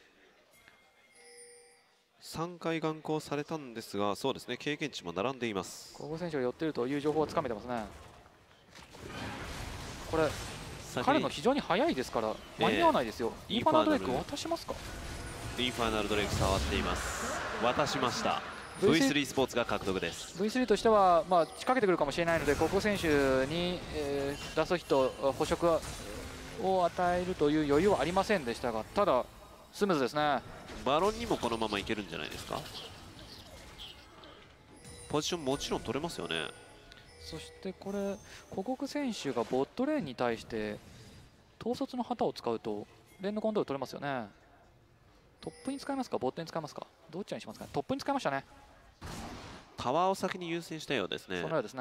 3回眼光されたんですがそうですね。経験値も並んでいます。
小郷選手が寄ってるという情報をつかめてますね。これ彼の非常に速いですから間に合わないですよ、
ええ。
インファナルドレイク渡しますか？
インファナルドレイク触っています。渡しました
V3
V3 スポーツが獲得です。
V3 としては、まあ、仕掛けてくるかもしれないので、国選手に、えーラストヒット、捕食を与えるという余裕はありませんでしたが、ただ、スムーズですね。
バロンにもこのままいけるんじゃないですか？ポジションもちろん取れますよね。
そしてこれ、古国選手がボットレーンに対して、統率の旗を使うと、レーンのコントロール取れますよね。トップに使いますか、ボットに使いますか、どっちにしますかね、トップに使いましたね、
タワーを先に優先したようですね。
そのようですね。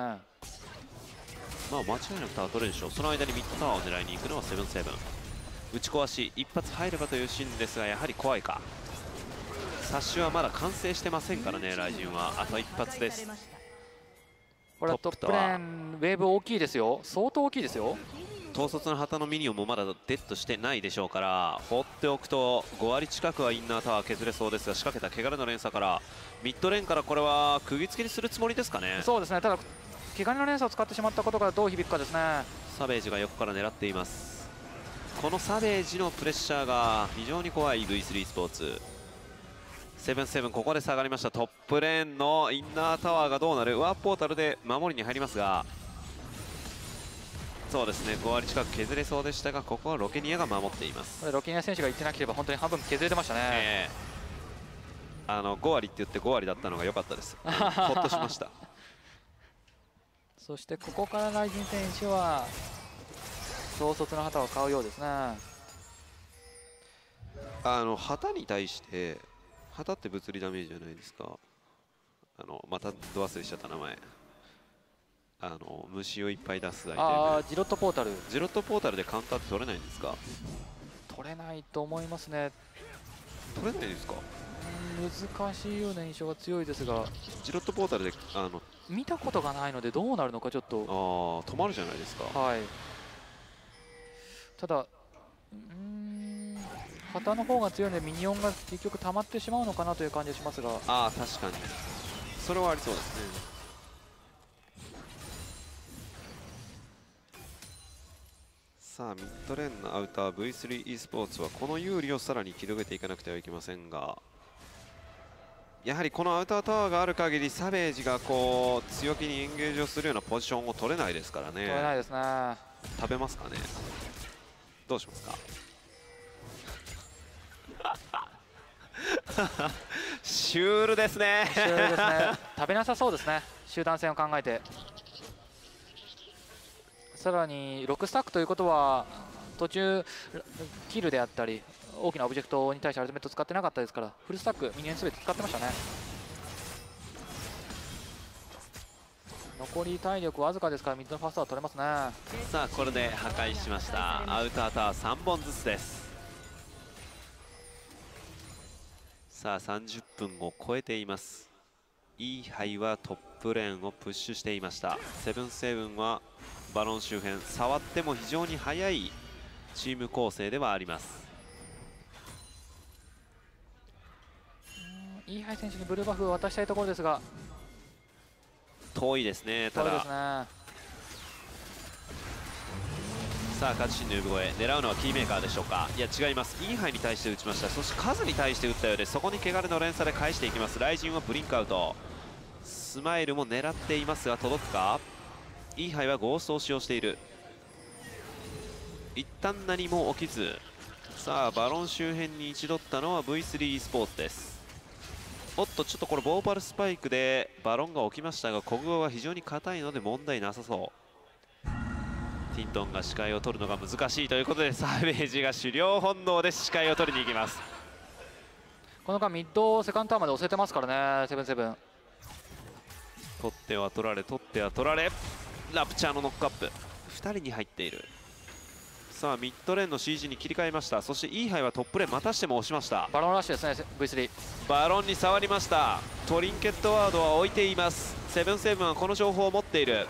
まあ間違いなくタワー取れるでしょう。その間にミッドタワーを狙いに行くのはセブンセブン。打ち壊し一発入ればというシーンですがやはり怖いか。殺種はまだ完成してませんからねライジンは。あと一発です。
これはトップレーン、ウェーブ大きいですよ、相当大きいですよ。
統率の旗のミニオンもまだデッドしてないでしょうから放っておくと5割近くはインナータワー削れそうですが仕掛けた汚れの連鎖から。ミッドレーンからこれは釘付けにするつもりですかね。
そうですね、ただ、毛ガニの連鎖を使ってしまったことがどう響くかですね。
サベージが横から狙っています。このサベージのプレッシャーが非常に怖い V3 スポーツ。セブンセブンここで下がりました。トップレーンのインナータワーがどうなる？ワープポータルで守りに入りますがそうですね5割近く削れそうでしたがここはロケニアが守っています。
これロキニア選手が言ってなければ本当に半分削れてましたね、
ええ。あの5割って言って5割だったのが良かったです。う んほっとしました。
そしてここからライジン選手は統率の旗を買うようですね。
あの旗に対して旗って物理ダメージじゃないですか。あのまたど忘れしちゃった名前あの虫をいっぱい出すアイテム。
ああジロットポータル。
ジロットポータルでカウンターって取れないんですか？
取れないと思いますね。
取れないんですか？
うん難しいような印象が強いですが。
ジロットポータルであの
見たことがないのでどうなるのかちょっ
あ
と
ー止まるじゃないですか。
はい。ただうーん旗の方が強いのでミニオンが結局溜まってしまうのかなという感じがしますが。
ああ確かに。それはありそうですねさあミッドレーンのアウター V3e スポーツはこの有利をさらに広げていかなくてはいけませんがやはりこのアウタータワーがある限りサベージがこう強気にエンゲージをするようなポジションを取れないですから
取れな
ね
いですね。
食べますかね？どうしますか？シュールですね。
シュールですね。食べなさそうですね。集団戦を考えてさらに6スタックということは途中キルであったり大きなオブジェクトに対してアルティメット使ってなかったですからフルスタックミニオン全て使ってましたね。残り体力わずかですからミッドのファーストは取れますね。
さあこれで破壊しました。アウタータワー3本ずつです。さあ30分を超えています。イーハイはトップレーンをプッシュしていました。セブンセブンはバロン周辺触っても非常に速いチーム構成ではあります。
イーハイ選手にブルーバフを渡したいところですが。
遠いですねただ。
ね。
さあ鍛冶神の呼び声狙うのはキーメーカーでしょうか。いや違います。イーハイに対して打ちました。そしてカズに対して打ったようでそこに穢れの連鎖で返していきます。ライジンはブリンクアウト。スマイルも狙っていますが届くか？イーハイはゴーストを使用している。一旦何も起きず。さあバロン周辺に一度ったのは V3 スポーツです。おっとちょっとこれボーパルスパイクでバロンが起きましたがコグは非常に硬いので問題なさそう。ティントンが視界を取るのが難しいということでサーベージが狩猟本能で視界を取りに行きます。
この間ミッドセカンドターンまで押せてますからねセブンセブン。
取っては取られ取っては取られラプチャーのノックアップ。2人に入っている。さあミッドレーンの CG に切り替えました。そしてイーハイはトップレーンまたしても押しました。
バロンラッシュですね V3
バロンに触りましたトリンケットワードは置いています。セブンスヘブンはこの情報を持っている。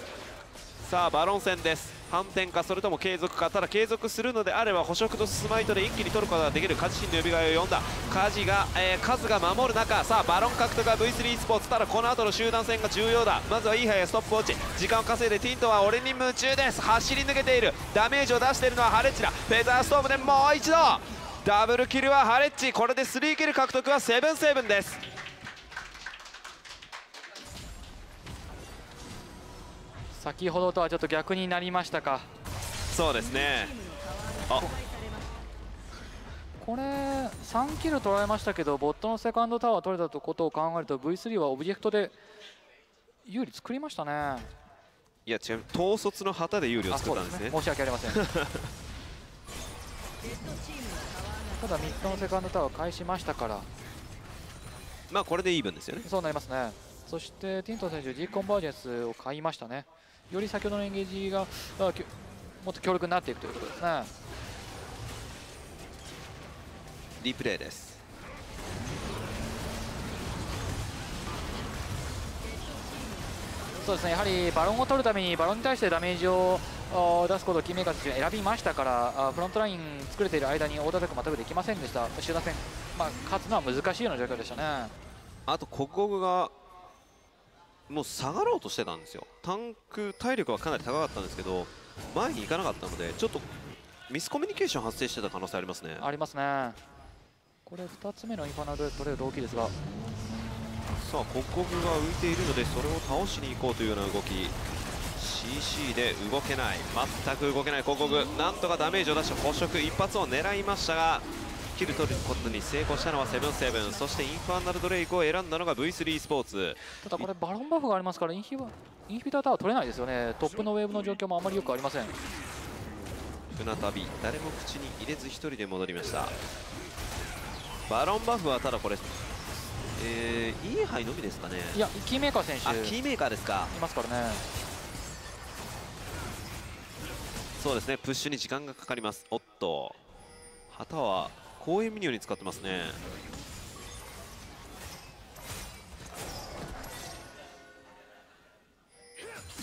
さあバロン戦です反転かそれとも継続かただ継続するのであれば捕食とスマイトで一気に取ることができる鍛冶神の呼び声を呼んだ。カジが、えー、カズが守る中さあバロン獲得は V3 スポーツただこの後の集団戦が重要だ。まずはイーハイやストップウォッチ。時間を稼いでティントは俺に夢中です。走り抜けている。ダメージを出しているのはハレッチだ。フェザーストームでもう一度。ダブルキルはハレッチ。これで3キル獲得はセブンセブンです。
先ほどとはちょっと逆になりましたか？
そうですね。あ。
これ3キル取られましたけどボットのセカンドタワー取れたことを考えると V3 はオブジェクトで有利作りましたね。
いや違う。統率の旗で有利を作ったんですね。
申し訳ありません。ただミッドのセカンドタワー返しましたから。
まあこれでイーブンですよね。
そうなりますね。そしてティントン選手 G コンバージェンスを買いましたねより先ほどのエンゲージがもっと強力になっていくということですね。
リプレイです。
そうですね。やはりバロンを取るためにバロンに対してダメージを出すことをキーメーカー選手選びましたからフロントライン作れている間にオーダーテック全くできませんでした。集団戦、まあ、勝つのは難しいような状況でしたね。
あとコグがもう下がろうとしてたんですよ。タンク体力はかなり高かったんですけど前に行かなかったのでちょっとミスコミュニケーション発生してた可能性ありますね。
ありますね。これ2つ目のインファナルトレード大きいですが。
さあコグが浮いているのでそれを倒しに行こうというような動き。CC で動けない。全く動けない。コグなんとかダメージを出して捕食。一発を狙いましたがキル取ることに成功したのはセブンセブン。そしてインファーナルドレイクを選んだのが V3 スポーツ。
ただこれバロンバフがありますからインヒバインフィタータワー取れないですよね。トップのウェーブの状況もあまりよくありません。
船旅誰も口に入れず1人で戻りました。バロンバフはただこれえー、いい範囲のみですかね。
いやキーメーカー選手。
あキーメーカーですか。
いますからね。
そうですね。プッシュに時間がかかります。おっと。旗は公園ミニオンに使ってますね。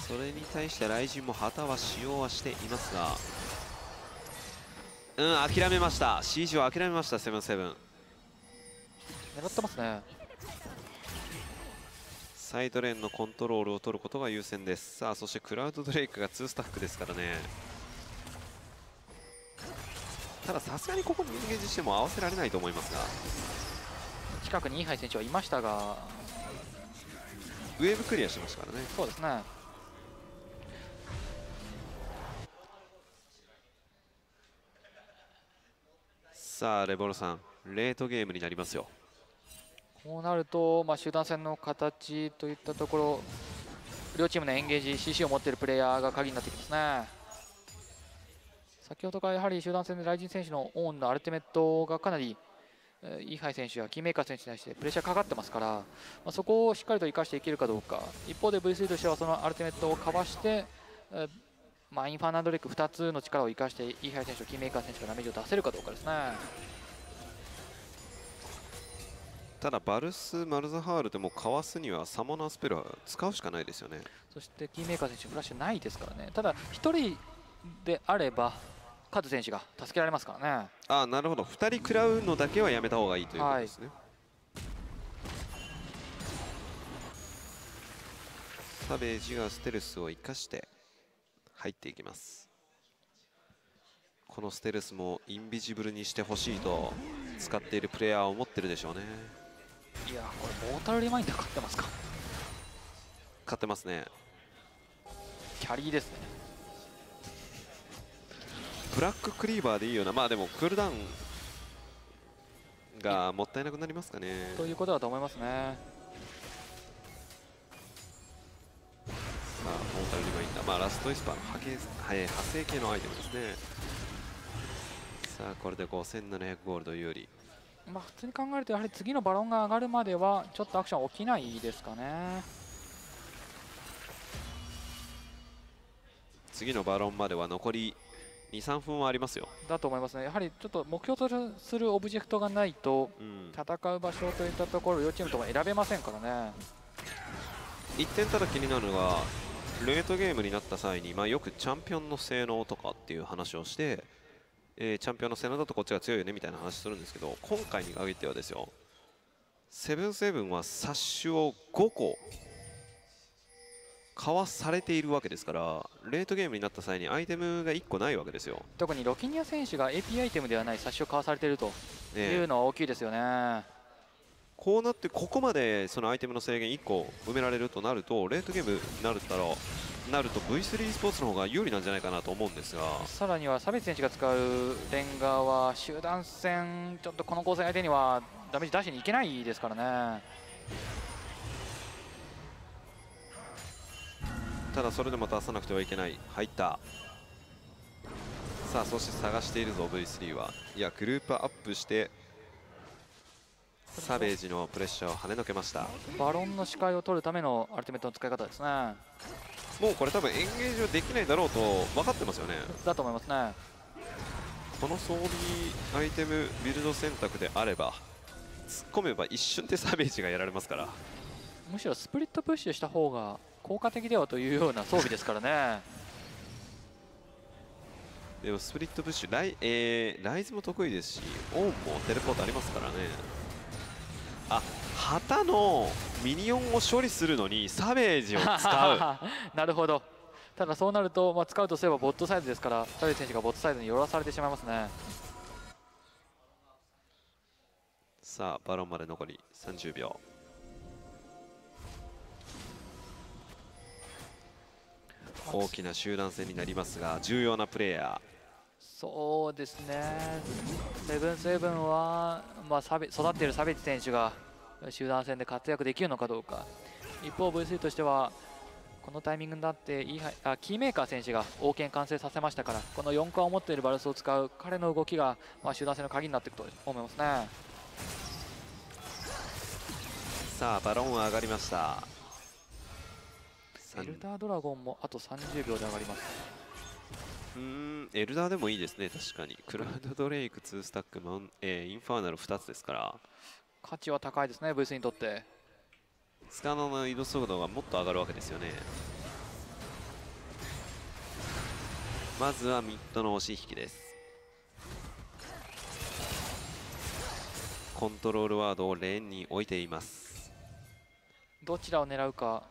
それに対して雷神も旗は使用はしていますが。うん諦めました。CG は諦めました。セブンセブン。
狙ってますね。
サイドレーンのコントロールを取ることが優先です。さあそしてクラウドドレイクが2スタックですからねたださすがにここにエンゲージしても合わせられないと思いますが。
近くにイーハイ選手はいましたが。
ウェーブクリアしましたからね。
そうですね。
さあレボロさんレートゲームになりますよ。
こうなると、まあ、集団戦の形といったところ両チームのエンゲージ CC を持っているプレイヤーが鍵になってきますね先ほどからやはり集団戦でライジン選手のオーンのアルティメットがかなりイーハイ選手やキーメーカー選手に対してプレッシャーかかってますから、まあ、そこをしっかりと生かしていけるかどうか。一方で V3 としてはそのアルティメットをかわしてまあ、インファーナルドレイク2つの力を生かしてイーハイ選手とキーメーカー選手がダメージを出せるかどうかですね。
ただバルス・マルザハールでもかわすにはサモナースペルは使うしかないですよね。
そしてキーメーカー選手フラッシュないですからね。ただ1人であればカズ選手が助けられますからね。
ああなるほど。2人食らうのだけはやめた方がいいということですね、はい、サベージがステルスを生かして入っていきます。このステルスもインビジブルにしてほしいと使っているプレイヤーを持ってるでしょうね。
いやこれモータルリマインダー買ってますか。
買ってますね。
キャリーですね
ブラッククリーバーでいいようなまあでもクールダウンがもったいなくなりますかね。
ということだと思いますね。
さあモータルリマインダーまあラストイスパーの派派生系のアイテムですね。さあこれで5700ゴールド有利。
まあ普通に考えるとやはり次のバロンが上がるまではちょっとアクション起きないですかね。
次のバロンまでは残り23分はありますよ、
だと思いますね。やはりちょっと目標とするオブジェクトがないと
うん、
戦う場所といったところ両チームとも選べませんからね。
1点ただ気になるのがレートゲームになった際に、まあ、よくチャンピオンの性能とかっていう話をして、えーチャンピオンの性能だとこっちが強いよねみたいな話するんですけど今回に限ってはですよ。セブンセブンは殺種を5個かわされているわけですからレートゲームになった際にアイテムが1個ないわけですよ、
特にロキニア選手が AP アイテムではない殺傷をかわされていると。
ね
いうのは大きいですよね。
こうなってここまでそのアイテムの制限1個埋められるとなるとレートゲームになるったらなると V3 スポーツの方が有利なんじゃないかなと思うんですが。
さらには差別選手が使うレンガは集団戦ちょっとこの構成相手にはダメージ出しにいけないですからね
ただそれでも出さなくてはいけない。入った。さあそして探しているぞ V3 は。いやグループアップしてサベージのプレッシャーを跳ねのけました。
バロンの視界を取るためのアルティメットの使い方ですね。
もうこれ多分エンゲージはできないだろうと分かってますよね。
だと思いますね。
この装備アイテムビルド選択であれば突っ込めば一瞬でサベージがやられますから。
むしろスプリットプッシュした方が効果的ではというような装備ですからね。
でもスプリットプッシュライ,、えーライズも得意ですしオンもテレポートありますからね。あ旗のミニオンを処理するのにサベージを使う。
なるほど。ただそうなると、まあ、使うとすればボットサイドですからサベ選手がボットサイドに寄らされてしまいますね。
さあバロンまで残り30秒大きな集団戦になりますが重要なプレイヤ
そうですね。セブンセブンは、まあ、育っているサベチ選手が集団戦で活躍できるのかどうか。一方 V3 としてはこのタイミングになっていいはあキーメーカー選手が王権完成させましたからこの4冠を持っているバルスを使う彼の動きが、まあ、集団戦の鍵になっていくと思いますね。
ーさあバロンは上がりました
エルダードラゴンもあと30秒で上がります。
うーんエルダーでもいいですね確かに。クラウドドレイク2スタックマン、えーインファーナル2つですから。
価値は高いですね V3 にとって。
スカナの移動速度がもっと上がるわけですよね。まずはミッドの押し引きです。コントロールワードをレーンに置いています。
どちらを狙うか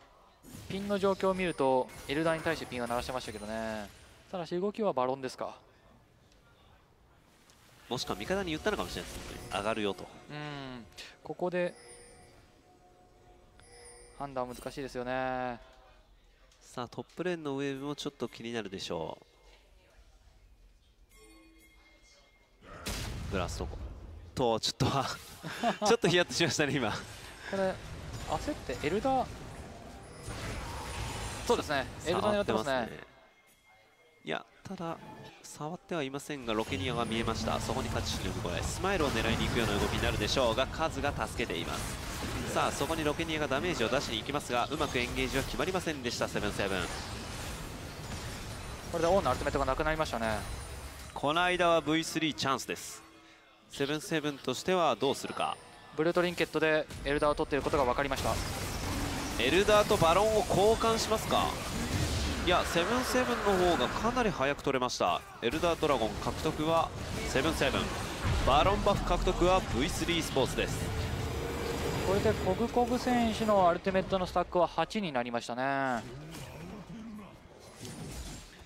ピンの状況を見るとエルダーに対してピンは鳴らしてましたけどね。ただし動きはバロンですか。
もしくは味方に言ったのかもしれないです上がるよと
うん。ここで判断難しいですよね。
さあトップレーンの上もちょっと気になるでしょう。ブラストとちょっとは ちょっとヒヤッとしましたね今。
これ焦ってエルダーそうですね。エルダー狙ってますね。
いやただ触ってはいませんがロケニアが見えました。そこに勝ち忍ぶ声スマイルを狙いに行くような動きになるでしょうがカズが助けています。さあそこにロケニアがダメージを出しに行きますがうまくエンゲージは決まりませんでした。セブンセブン。
これでオンのアルティメットがなくなりましたね。
この間は V3 チャンスです。セブンセブンとしてはどうするか。
ブルートリンケットでエルダーを取っていることが分かりました
エルダーとバロンを交換しますか？いやセブンセブンの方がかなり早く取れました。エルダードラゴン獲得はセブンセブン。バロンバフ獲得は V3 スポーツです。
これでコグコグ選手のアルティメットのスタックは8になりましたね。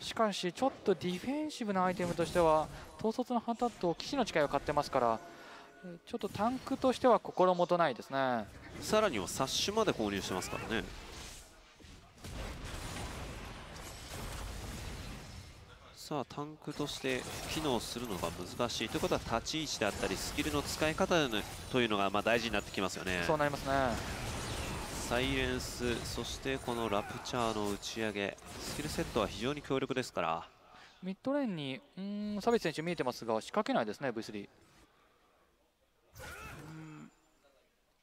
しかしちょっとディフェンシブなアイテムとしては統率の旗と騎士の誓いを買ってますからちょっとタンクとしては心もとないですね。
さらにはサッシュまで購入してますからね。さあタンクとして機能するのが難しいということは立ち位置であったりスキルの使い方というのがまあ大事になってきますよね。
そうなりますね。
サイレンスそしてこのラプチャーの打ち上げスキルセットは非常に強力ですから。
ミッドレーンにうーんサベチ選手見えてますが仕掛けないですね V3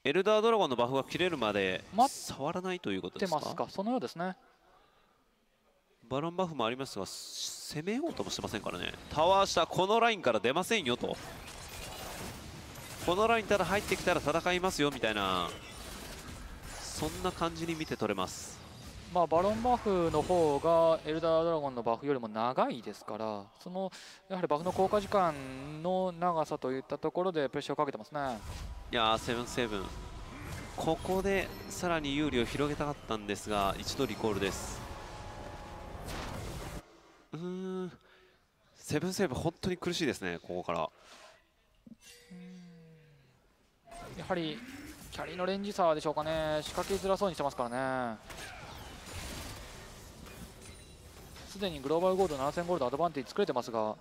エルダードラゴンのバフが切れるまで
待
触らないということ
出
ですか？
ますか？そのようですね。
バロンバフもありますが攻めようともしてませんからね。タワー下このラインから出ませんよと。このラインただ入ってきたら戦いますよみたいなそんな感じに見て取れます。
まあ、バロンバフの方がエルダードラゴンのバフよりも長いですからそのやはりバフの効果時間の長さといったところでプレッシャーをかけてますね
いやーセブンセブン。ここでさらに有利を広げたかったんですが一度リコールです。うん。セブンセブン本当に苦しいですねここから。
やはりキャリーのレンジ差でしょうかね。仕掛けづらそうにしてますからね。すでにグローバルゴールド7000ゴールドアドバンテージ作れてますが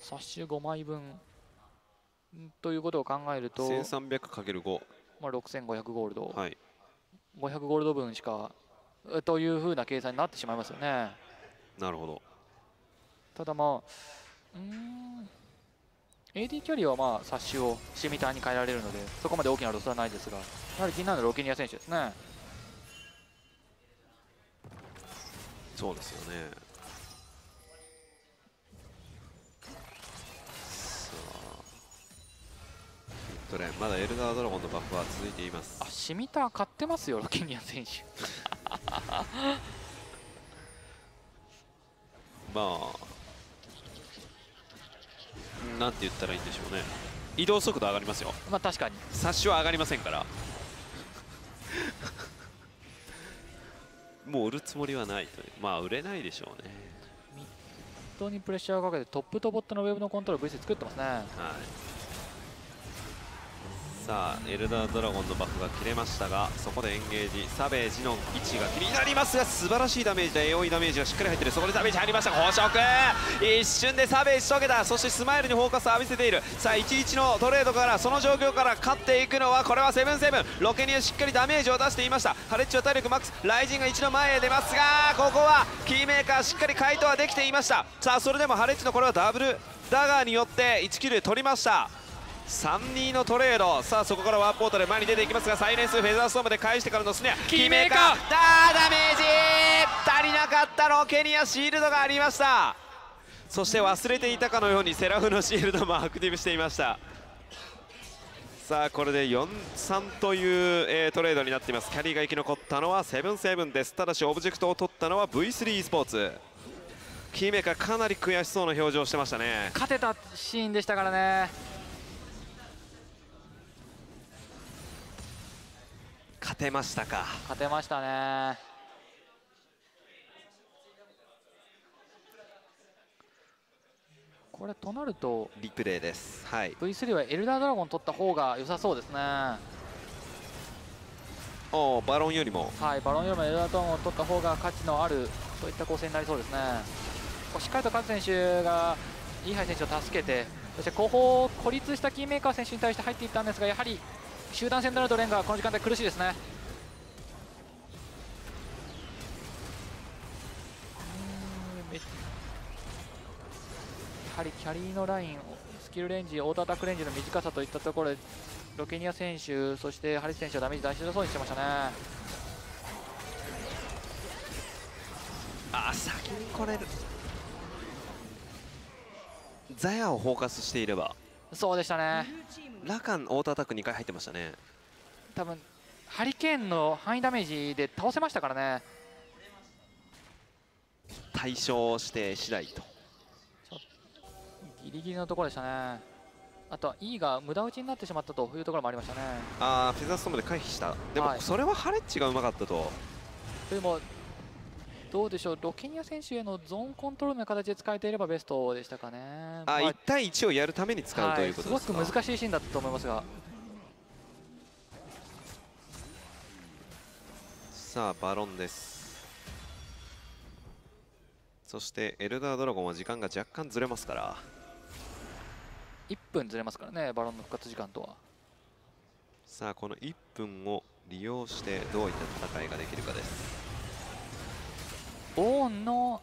サッシュ5枚分。ということを考えると、
1300×5
まあ、6500ゴールド、
はい。
500ゴールド分しかえというふうな計算になってしまいますよね。
なるほど。
ただまあうーん AD キャリーはまあサッシュをシミターに変えられるのでそこまで大きなロスはないですがやはり気になるのはロケニア選手ですね。
そうですよねトレーンまだエルダードラゴンのバフは続いています。
あシミター買ってますよロケニア選手。
まあなんて言ったらいいんでしょうね。移動速度上がりますよ。
まあ確かに。
冊子は上がりませんから。もう売るつもりはないという。まあ売れないでしょうね。
本当にプレッシャーをかけてトップとボットのウェブのコントロール VC 作ってますね。
はいさあエルダードラゴンのバフが切れましたがそこでエンゲージサベージの位置が気になりますが素晴らしいダメージで AOE ダメージがしっかり入ってる。そこでダメージ入りました捕食一瞬でサベージ解けた。そしてスマイルにフォーカスを浴びせている。さあ11のトレードからその状況から勝っていくのはこれはセブンセブン。ロケニアしっかりダメージを出していました。ハレッチは体力マックス。ライジンが一度前へ出ますがここはキーメーカーしっかり回答はできていました。さあそれでもハレッチのこれはダブルダガーによって1キル取りました。3-2のトレード。さあそこからワープポートで前に出ていきますがサイレンスフェザーストームで返してからのスネア。
キーメー
ダーダメージ！足りなかったロケニアシールドがありました。そして忘れていたかのようにセラフのシールドもアクティブしていました。さあこれで4-3という、えートレードになっています。キャリーが生き残ったのはセブンセブンです。ただしオブジェクトを取ったのは V3 スポーツキーメーカーかなり悔しそうな表情をしてましたね。
勝てたシーンでしたからね
勝てましたか？
勝てましたね。これとなると
リプレイです。はい。
V3 はエルダードラゴン取った方が良さそうですね。
おーバロンよりも。
はいバロンよりもエルダードラゴンを取った方が価値のあるそういった構成になりそうですね。しっかりとカズ選手がイーハイ選手を助けてそして後方孤立したキーメーカー選手に対して入っていったんですがやはり集団戦となるとレンがこの時間帯苦しいですね。やはりキャリーのラインスキルレンジオートアタックレンジの短さといったところでロケニア選手そしてハリス選手はダメージ出しづらそうにしてましたね。
あー先に来れる。ザヤをフォーカスしていれば。
そうでしたね
ラカンオートアタック2回入ってましたね。
多分ハリケーンの範囲ダメージで倒せましたからね。
対処して次第と。
ギリギリのところでしたね。あとは E が無駄打ちになってしまったというところもありましたね。
ああフェザーストームで回避した。でも
はい。
それはハレッチがうまかったと。
でもどうでしょう？ロケニア選手へのゾーンコントロールの形で使えていればベストでしたかね。
あ、
まあ
1対1をやるために使うということです
すごく難しいシーンだったと思いますが。
さあバロンです。そしてエルダードラゴンは時間が若干ずれますから。
1分ずれますからねバロンの復活時間とは。
さあこの1分を利用してどういった戦いができるかです
オーンの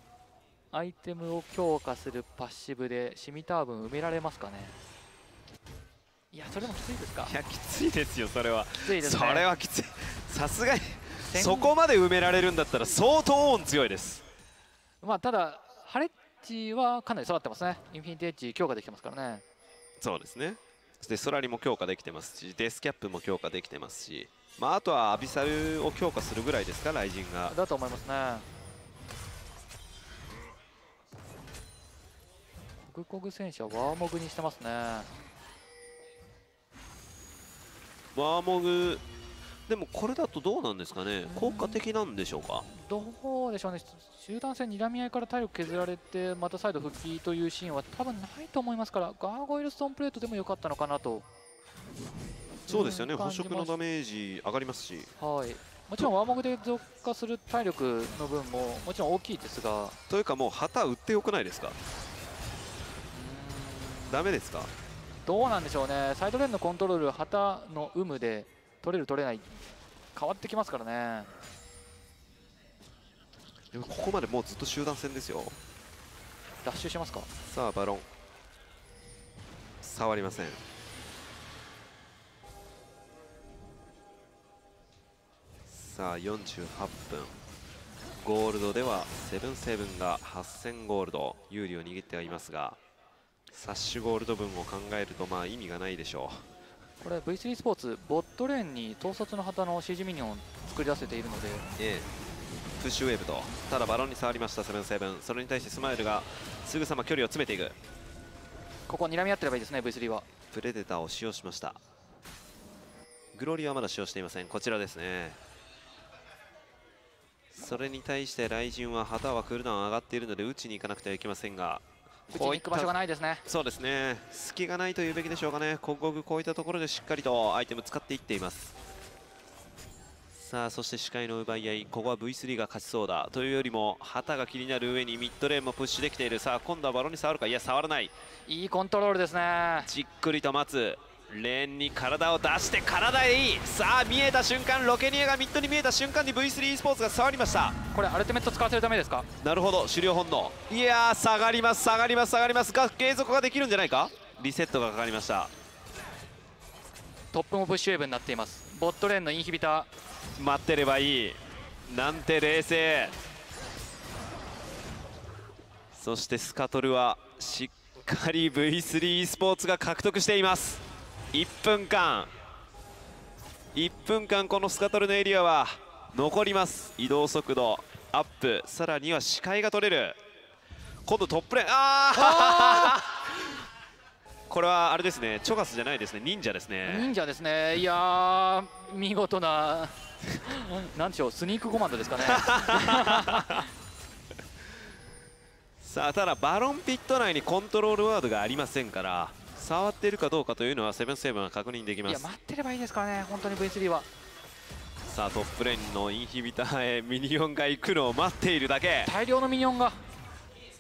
アイテムを強化するパッシブでシミター分埋められますかね？いやそれもきついですか？
いやきついですよそれは。
きついですね。
それはきつい。さすがに
戦
そこまで埋められるんだったら相当オン強いです。
まあただハレッジはかなり育ってますね。インフィニティエッジ強化できてますからね。
そうですね。そしてソラリも強化できてますしデスキャップも強化できてますし。まああとはアビサルを強化するぐらいですかライジンが。
だと思いますねグコグ戦車ワーモグにしてますね。
ワーモグでもこれだとどうなんですかね？効果的なんでしょうか？
どうでしょうね。集団戦睨み合いから体力削られてまた再度復帰というシーンは多分ないと思いますからガーゴイルストーンプレートでも良かったのかなと。
そうですよね。捕食のダメージ上がりますし。
はい。もちろんワーモグで増加する体力の分ももちろん大きいですが。
というかもう旗売ってよくないですか？ダメですか？
どうなんでしょうね。サイドレーンのコントロール旗の有無で取れる取れない。変わってきますからね。
でもここまでもうずっと集団戦ですよ。
ダッシュしますか？
さあバロン。触りません。さあ48分。ゴールドではセブンセブンが8000ゴールド。有利を握ってはいますがサッシュゴールド分を考えるとまあ意味がないでしょ
これ V3 スポーツボットレーンに統率の旗の CG ミニオンを作り出せているので。
うええ。プッシュウェーブとただバロンに触りましたセブンセブン。それに対してスマイルがすぐさま距離を詰めていく。
ここ睨み合ってればいいですね V3 は。
プレデターを使用しました。グローリーはまだ使用していません。こちらですね。それに対して雷神は旗はクールダウン上がっているので打ちに行かなくてはいけませんが
打ちに行く場所がないですね。
そうですね。隙がないというべきでしょうかね。刻々こういったところでしっかりとアイテム使っていっています。さあそして視界の奪い合い。ここは V3 が勝ちそうだ。というよりも旗が気になる上にミッドレーンもプッシュできている。さあ今度はバロンに触るか。いや触らない。
いいコントロールですね。
じっくりと待つレーンに体を出して体でいい。さあ見えた瞬間ロケニアがミッドに見えた瞬間に V3 スポーツが触りました。
これアルティメット使わせるためですか？
なるほど狩猟本能。いやー下がります下がります下がります。が継続ができるんじゃないか？リセットがかかりました。
トップもプッシュウェーブになっています。ボットレーンのインヒビタ
待ってればいい。なんて冷静。そしてスカトルはしっかり V3 スポーツが獲得しています1分間1分間このスカトルのエリアは残ります。移動速度アップ。さらには視界が取れる。今度トップレーン。ああ これはあれですね。チョガスじゃないですね。忍者です
ー
ね。
忍者ですね。いやー見事ななんでしょうスニークコマンドですかね。
さあただバロンピット内にコントロールワードがありませんから触っているかどうかというのはセブンセブンは確認できます。
いや待ってればいいですからね本当に V3 は。
さあトップレーンのインヒビターへ ミニオンが行くのを待っているだけ。
大量のミニオンが。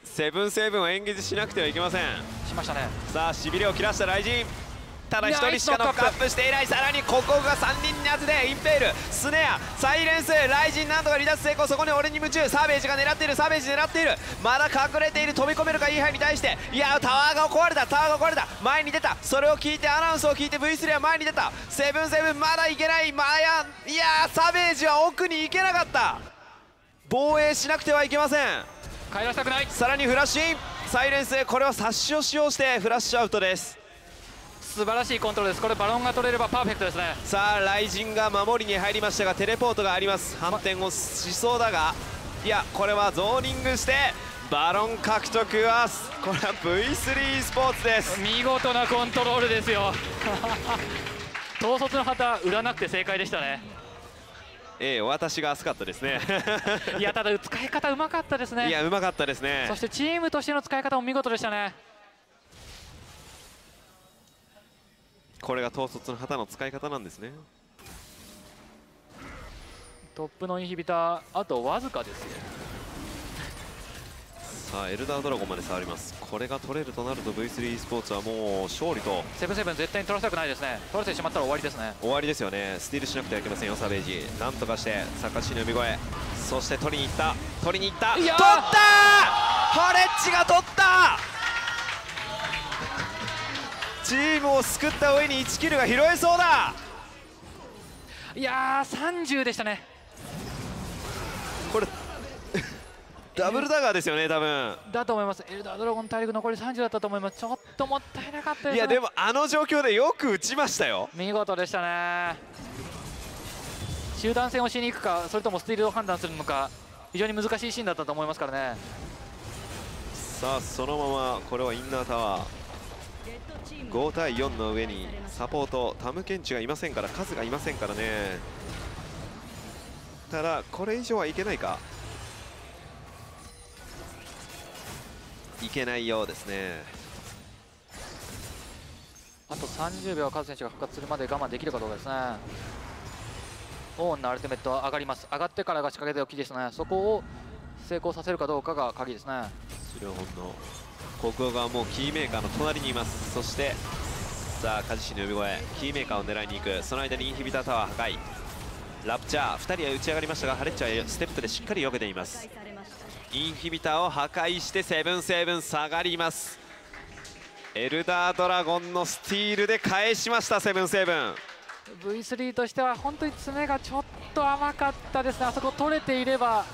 セブンセブンはエンゲージしなくてはいけません。
しましたね。
さあしびれを切らした雷神ただ1
ナイス
人しかノックアップしていないさらにここが3人に当ててインペールスネアサイレンス雷神なんとか離脱成功。そこに俺に夢中。サーベージが狙っている。サーベージ狙っている。まだ隠れている。飛び込めるかイーハイに対して。いやタワーが壊れた。タワーが壊れた。前に出た。それを聞いてアナウンスを聞いて V3 は前に出た。セブンセブンまだいけない。マヤいやーサベージは奥に行けなかった。防衛しなくてはいけません。
帰らせたくない。
さらにフラッシュイン。サイレンスこれは冊子を使用してフラッシュアウトです
素晴らしいコントロールです。これバロンが取れればパーフェクトですね。
さあ雷神が守りに入りましたがテレポートがあります。反転をしそうだがいやこれはゾーニングしてバロン獲得はこれは V3 スポーツです。
見事なコントロールですよ。統率の旗売らなくて正解でしたね。
ええ私が熱かったですね。
いやただ使い方うまかったですね。
いやうまかったですね。
そしてチームとしての使い方も見事でしたね
これが統率の旗の使い方なんですね。
トップのインヒビターあとわずかですよ。
さあエルダードラゴンまで触ります。これが取れるとなると V3 スポーツはもう勝利と。
セブンセブン絶対に取らせたくないですね。取らせてしまったら終わりですね。
終わりですよね。スティールしなくてはいけませんよサベージ。なんとかして坂地の呼び声。そして取りに行った。取りに行った。取ったハレッジが取ったチームを救った上に1キルが拾えそうだ。
いやー30でしたね。
これダブルダガーですよね多分。
だと思います。エルダードラゴン大陸残り30だったと思います。ちょっともったいなかったですね。
いやでもあの状況でよく打ちましたよ。
見事でしたね。集団戦をしに行くかそれともスティールを判断するのか非常に難しいシーンだったと思いますからね。
さあそのままこれはインナータワー5対4の上にサポートタムケンチがいませんから数がいませんからね。ただこれ以上はいけないか。いけないようですね。
あと30秒カズ選手が復活するまで我慢できるかどうかですね。オーンのアルティメットは上がります。上がってからが仕掛けておきですね。そこを成功させるかどうかが鍵ですね。
白本の国王がもうキーメーカーの隣にいます。そしてさあカジシの呼び声。キーメーカーを狙いに行く。その間にインヒビタータワー破壊。ラプチャー。2人は打ち上がりましたがハレッチはステップでしっかり避けています。インヒビターを破壊してセブンセブン下がります。エルダードラゴンのスティールで返しましたセブンセブン。
V3 としては本当に爪がちょっと甘かったですね。あそこ取れていれば。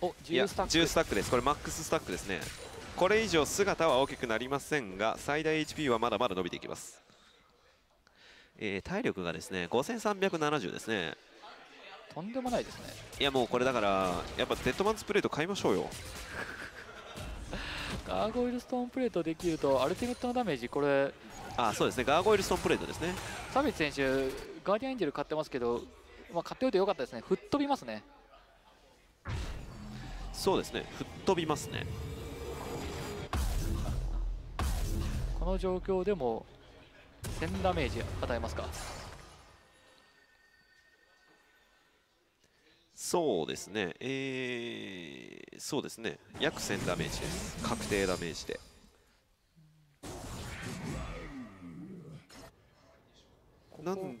お
いや
10スタック。
10スタックです。これマックススタックですねこれ以上姿は大きくなりませんが最大 HP はまだまだ伸びていきます、えー体力がですね5370ですね。
とんでもないですね。
いやもうこれだからやっぱデッドマンズプレート買いましょうよ。
ガーゴイルストーンプレートできるとアルティメットのダメージこれ。
あそうですね。ガーゴイルストーンプレートですね。
サビツ選手ガーディアンエンジェル買ってますけど、まあ、買っておいてよかったですね。吹っ飛びますね。
そうですね。吹っ飛びますね
の状況でも1000ダメージ与えますか？
そうですね。えー、そうですね。約1000ダメージです。確定ダメージで。なん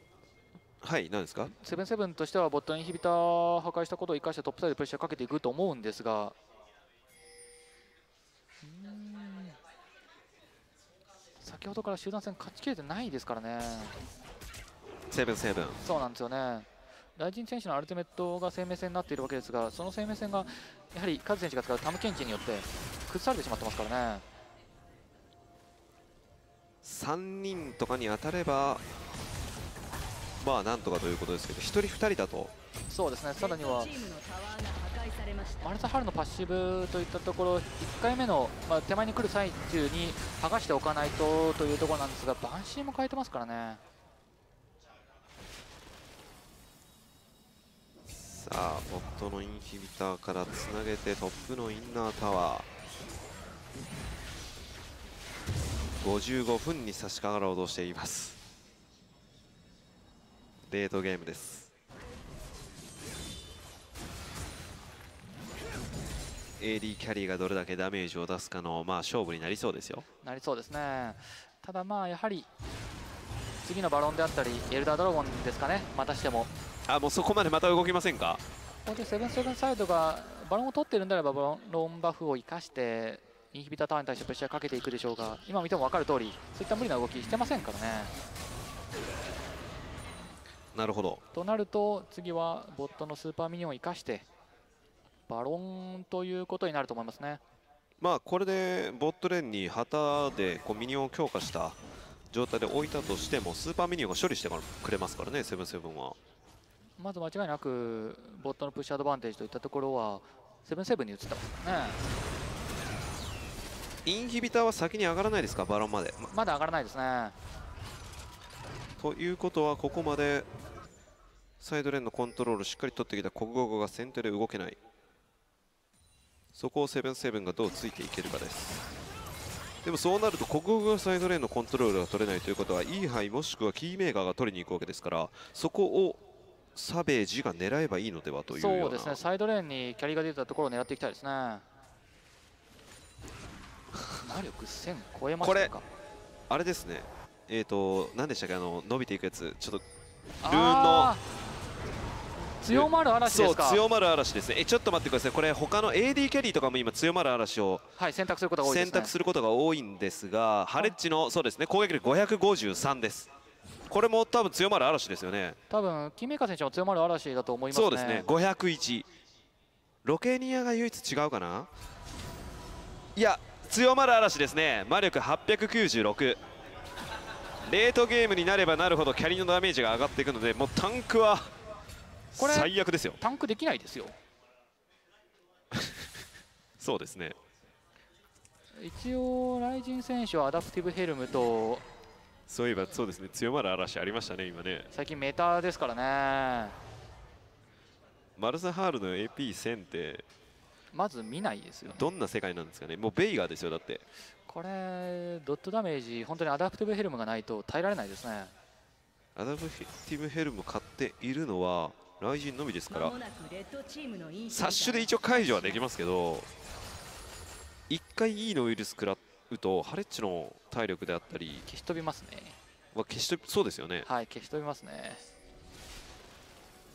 はい何ですか？
セブンセブンとしてはボットインヒビター破壊したことを生かしてトップサイドでプレッシャーかけていくと思うんですが先ほどから集団戦勝ちきれてないですからね。
セブンセブン。
そうなんですよね。大臣選手のアルティメットが生命線になっているわけですがその生命線がやはりカズ選手が使うタムケンチによって崩されてしまってますからね。
3人とかに当たればまあなんとかということですけど1人2人だと。
そうですね。さらには
した。
マルタハルのパッシブといったところ1回目の、まあ、手前に来る最中に剥がしておかないとというところなんですがバンシーも変えてますからね。
さあボットのインヒビターからつなげてトップのインナータワー。55分に差し掛かろうとしています。デートゲームです AD キャリーがどれだけダメージを出すかの、まあ、勝負になりそうですよ。
なりそうですね。ただまあやはり次のバロンであったりエルダードラゴンですかね。またしても。
あもうそこまでまた動きませんか？
ここでセブンセブンサイドがバロンを取ってるんであればバロンバフを生かしてインヒビタータワーに対してプレッシャーかけていくでしょうが今見ても分かる通りそういった無理な動きしてませんからね。
なるほど。
となると次はボットのスーパーミニオンを生かしてバロンということになると思いますね。
まあこれでボットレーンに旗でこうミニオンを強化した状態で置いたとしてもスーパーミニオンが処理してくれますからねセブンスヘブンは。
まず間違いなくボットのプッシュアドバンテージといったところはセブンセブンに移ってますからね。
インヒビターは先に上がらないですかバロンまで、ま
まだ上がらないですね。
ということはここまでサイドレーンのコントロールしっかり取ってきた国語が先手で動けないそこをセブンセブンがどうついていけるかです。でもそうなると国語がサイドレーンのコントロールが取れないということはイーハイもしくはキーメーカーが取りに行くわけですからそこをサベージが狙えばいいのではというような。
そうですねサイドレーンにキャリーが出たところを狙っていきたいですね。魔力1000超えましたか？
あれですね。えっ、ー、と何でしたっけ？あの伸びていくやつ。ちょっとルーンの
強まる嵐ですか？
そう強まる嵐ですね。えちょっと待ってください。これ他の AD キャリーとかも今強まる嵐を
はい選択することが多いです、ね、
選択することが多いんですがハレッジのそうですね攻撃力553です。これも多分強まる嵐ですよね。
多分キーメーカー選手も強まる嵐だと思いますね。
そうですね。501ロケニアが唯一違うかな？いや強まる嵐ですね。魔力896レートゲームになればなるほどキャリーのダメージが上がっていくのでもうタンクは
これ
最悪ですよ。
タンクできないですよ。
そうですね。
一応ライジン選手はアダプティブヘルムと
そういえばそうですね。強まる嵐ありましたね今ね。
最近メタですからね。
マルザハールの AP1000 って
まず見ないですよね。
どんな世界なんですかね。もうベイガーですよだって。
これドットダメージ本当にアダプティブヘルムがないと耐えられないですね。
アダプティブヘルム買っているのはライジンのみですから
間もなくレッドチームのイン
サッシュで一応解除はできますけど一回 E のウイルス食らうとハレッチの体力であったり
消し飛びますね。
は消しとそうですよね。
はい消し飛びますね。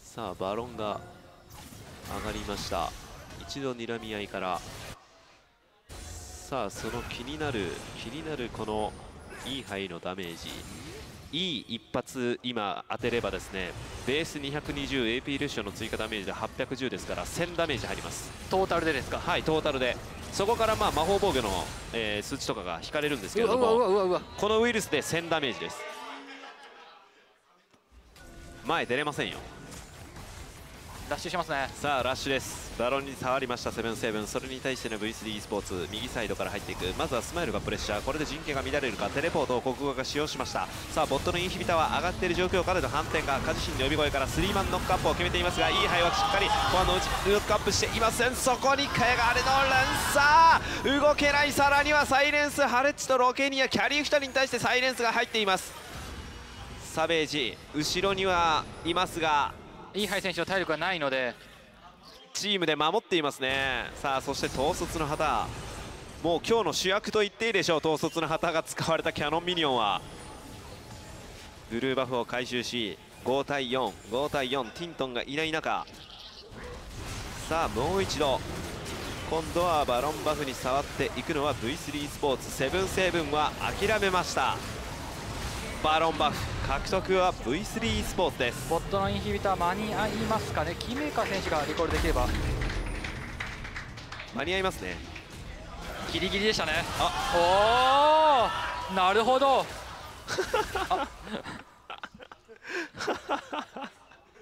さあバロンが上がりました。一度睨み合いから。さあその気になる気になるこのいい範囲のダメージいい一発今当てればですねベース 220AP レッションの追加ダメージで810ですから1000ダメージ入ります。
トータルでですか？
はいトータルで。そこからまあ魔法防御の、えー数値とかが引かれるんですけれどもこのウイルスで1000ダメージです。前出れませんよ
ダッシュしますね。
さあラッシュです。バロンに触りました。セブンセブン。それに対しての V3e スポーツ。右サイドから入っていく。まずはスマイルがプレッシャー。これで陣形が乱れるか。テレポートを国語が使用しました。さあボットのインヒビタは上がっている状況からの反転がカジシンの呼び声からスリーマンノックアップを決めていますがいいハイはしっかり。フォアの内ノックアップしていません。そこにカヤガーレの連鎖。動けない。さらにはサイレンス。ハレッチとロケニアキャリー2人に対してサイレンスが入っています。サベージ後ろにはいますが
イーハイ選手の体力がないので。
チームで守っていますね。さあそして統率の旗。もう今日の主役と言っていいでしょう。統率の旗が使われたキャノンミニオンは。ブルーバフを回収し5対45対4ティントンがいない中。さあもう一度。今度はバロンバフに触っていくのは V3 スポーツ。セブンセブンは諦めました。バロンバフ獲得は V3 スポーツです。
ボットのインヒビター間に合いますかね？キーメーカー選手がリコールできれば。
間に合いますね。
ギリギリでしたね。あ。おおなるほど。あ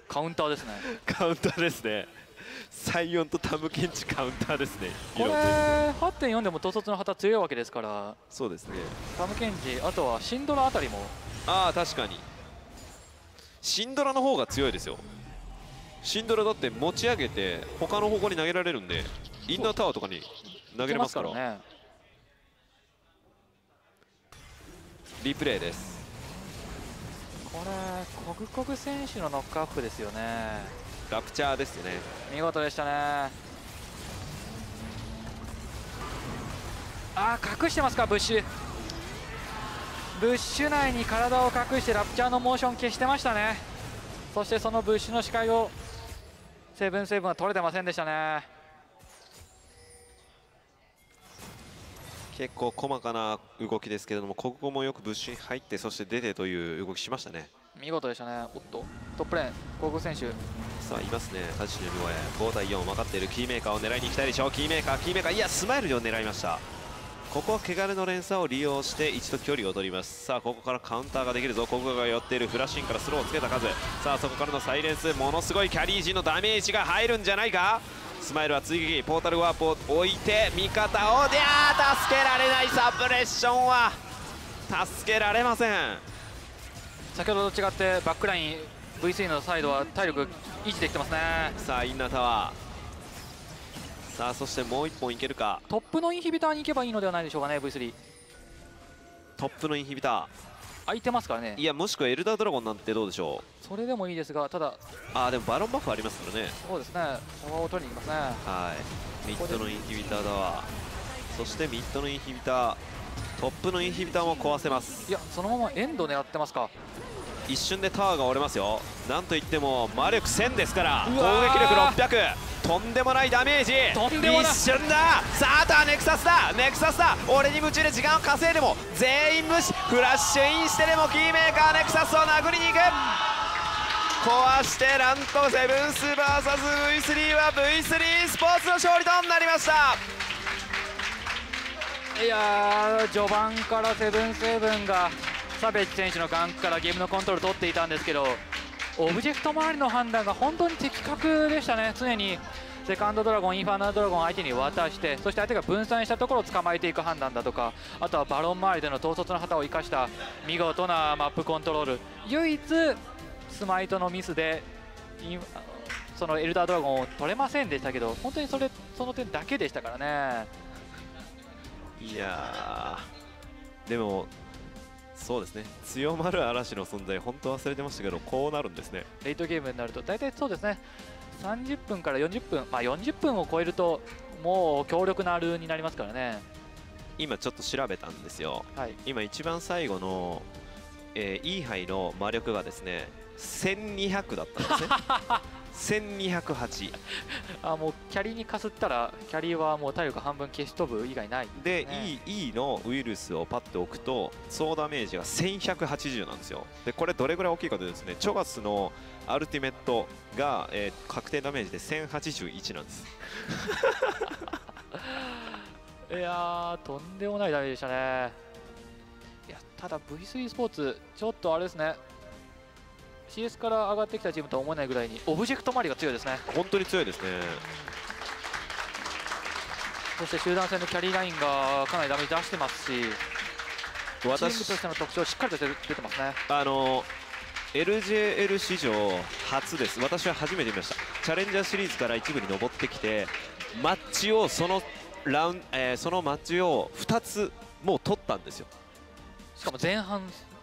カウンターですね。
カウンターですね。サイオンとタムケンチカウンターですね。
これ
色々
8.4でも統率の旗強いわけですから。
そうですね。
タムケンジあとはシンドラあたりも
ああ確かに。シンドラの方が強いですよ。シンドラだって持ち上げて他の方向に投げられるんで、インナータワーとかに投げれますから。
ね
リプレイです。
これコグコグ選手のノックアップですよね
ラプチャーですね。
見事でしたねあー隠してますかブッシュブッシュ内に体を隠してラプチャーのモーション消してましたね。そしてそのブッシュの視界をセブンセブンは取れてませんでしたね。
結構細かな動きですけれども、ここもよくブッシュに入ってそして出てという動きしましたね。
見事でしたね。おっとトップレーンコグ選手。
さあいますね、タジシの呼び声5対4分かっているキーメーカーを狙いに行きたいでしょう。キーメーカーキーメーカー。いやスマイルを狙いましたここは汚れの連鎖を利用して一度距離を取ります。さあここからカウンターができるぞ。ここが寄っているフラッシュインからスローをつけた数さあそこからのサイレンス。ものすごいキャリー陣のダメージが入るんじゃないか。スマイルは追撃。ポータルワープを置いて味方を。であー助けられないサプレッションは。助けられません。
先ほどと違ってバックライン V3 のサイドは体力維持できてますね。
さあインナータワーさあそしてもう1本いけるか？
トップのインヒビターに行けばいいのではないでしょうかね V3
トップのインヒビタ
空いてますからね？
ーいやもしくはエルダードラゴンなんてどうでしょう？
それでもいいですがただ
あーでもバロンバフありますからね。
そうですね。フォアを取りに行きますね。
はい。ミッドのインヒビターだわ。そしてミッドのインヒビター。トップのインヒビターも壊せます。
いやそのままエンド狙ってますか
一瞬でタワーが折れますよ。なんといっても魔力1000ですから攻撃力600とんでもないダメージ。
とんでもない
一瞬だ。さああとはネクサスだ。ネクサスだ。俺に夢中で時間を稼いでも全員無視。フラッシュインしてでもキーメーカーネクサスを殴りに行く。壊してなんとセブンス VSV3 は V3 スポーツの勝利となりました。
いやー序盤からセブンセブンがサベッジ選手のガンクからゲームのコントロールを取っていたんですけどオブジェクト周りの判断が本当に的確でしたね。常にセカンドドラゴンインファーナルドラゴン相手に渡してそして相手が分散したところを捕まえていく判断だとかあとはバロン周りでの統率の旗を生かした見事なマップコントロール。唯一スマイトのミスでインそのエルダードラゴンを取れませんでしたけど本当にそれその点だけでしたからね。
いやでもそうですね。強まる嵐の存在本当忘れてましたけどこうなるんですね。
レイトゲームになると大体そうですね。30分から40分まあ40分を超えるともう強力なルーになりますからね。
今ちょっと調べたんですよ。
はい。
今一番最後の、えー、イーハイの魔力がですね1200だったんですね 1208
あもうキャリーにかすったらキャリーはもう体力半分消し飛ぶ以外ない。
で、
ね。
E, e のウイルスをパッと置くと総ダメージが1180なんですよ。でこれどれぐらい大きいかというとですねチョガスのアルティメットが、えー確定ダメージで1081なんです。
いやーとんでもないダメージでしたね。いやただ V3 スポーツちょっとあれですね CS から上がってきたチームとは思えないぐらいにオブジェクト周りが強いですね。
本当に強いですね。
そして集団戦のキャリーラインがかなりダメージ出してますしチームと
私
しての特徴しっかりと出出てますね。
あの LJL 史上初です。私は初めて見ました。チャレンジャーシリーズから一部に上ってきてマッチをそのラウン、えーそのマッチを2つもう取ったんですよ。
しかも前半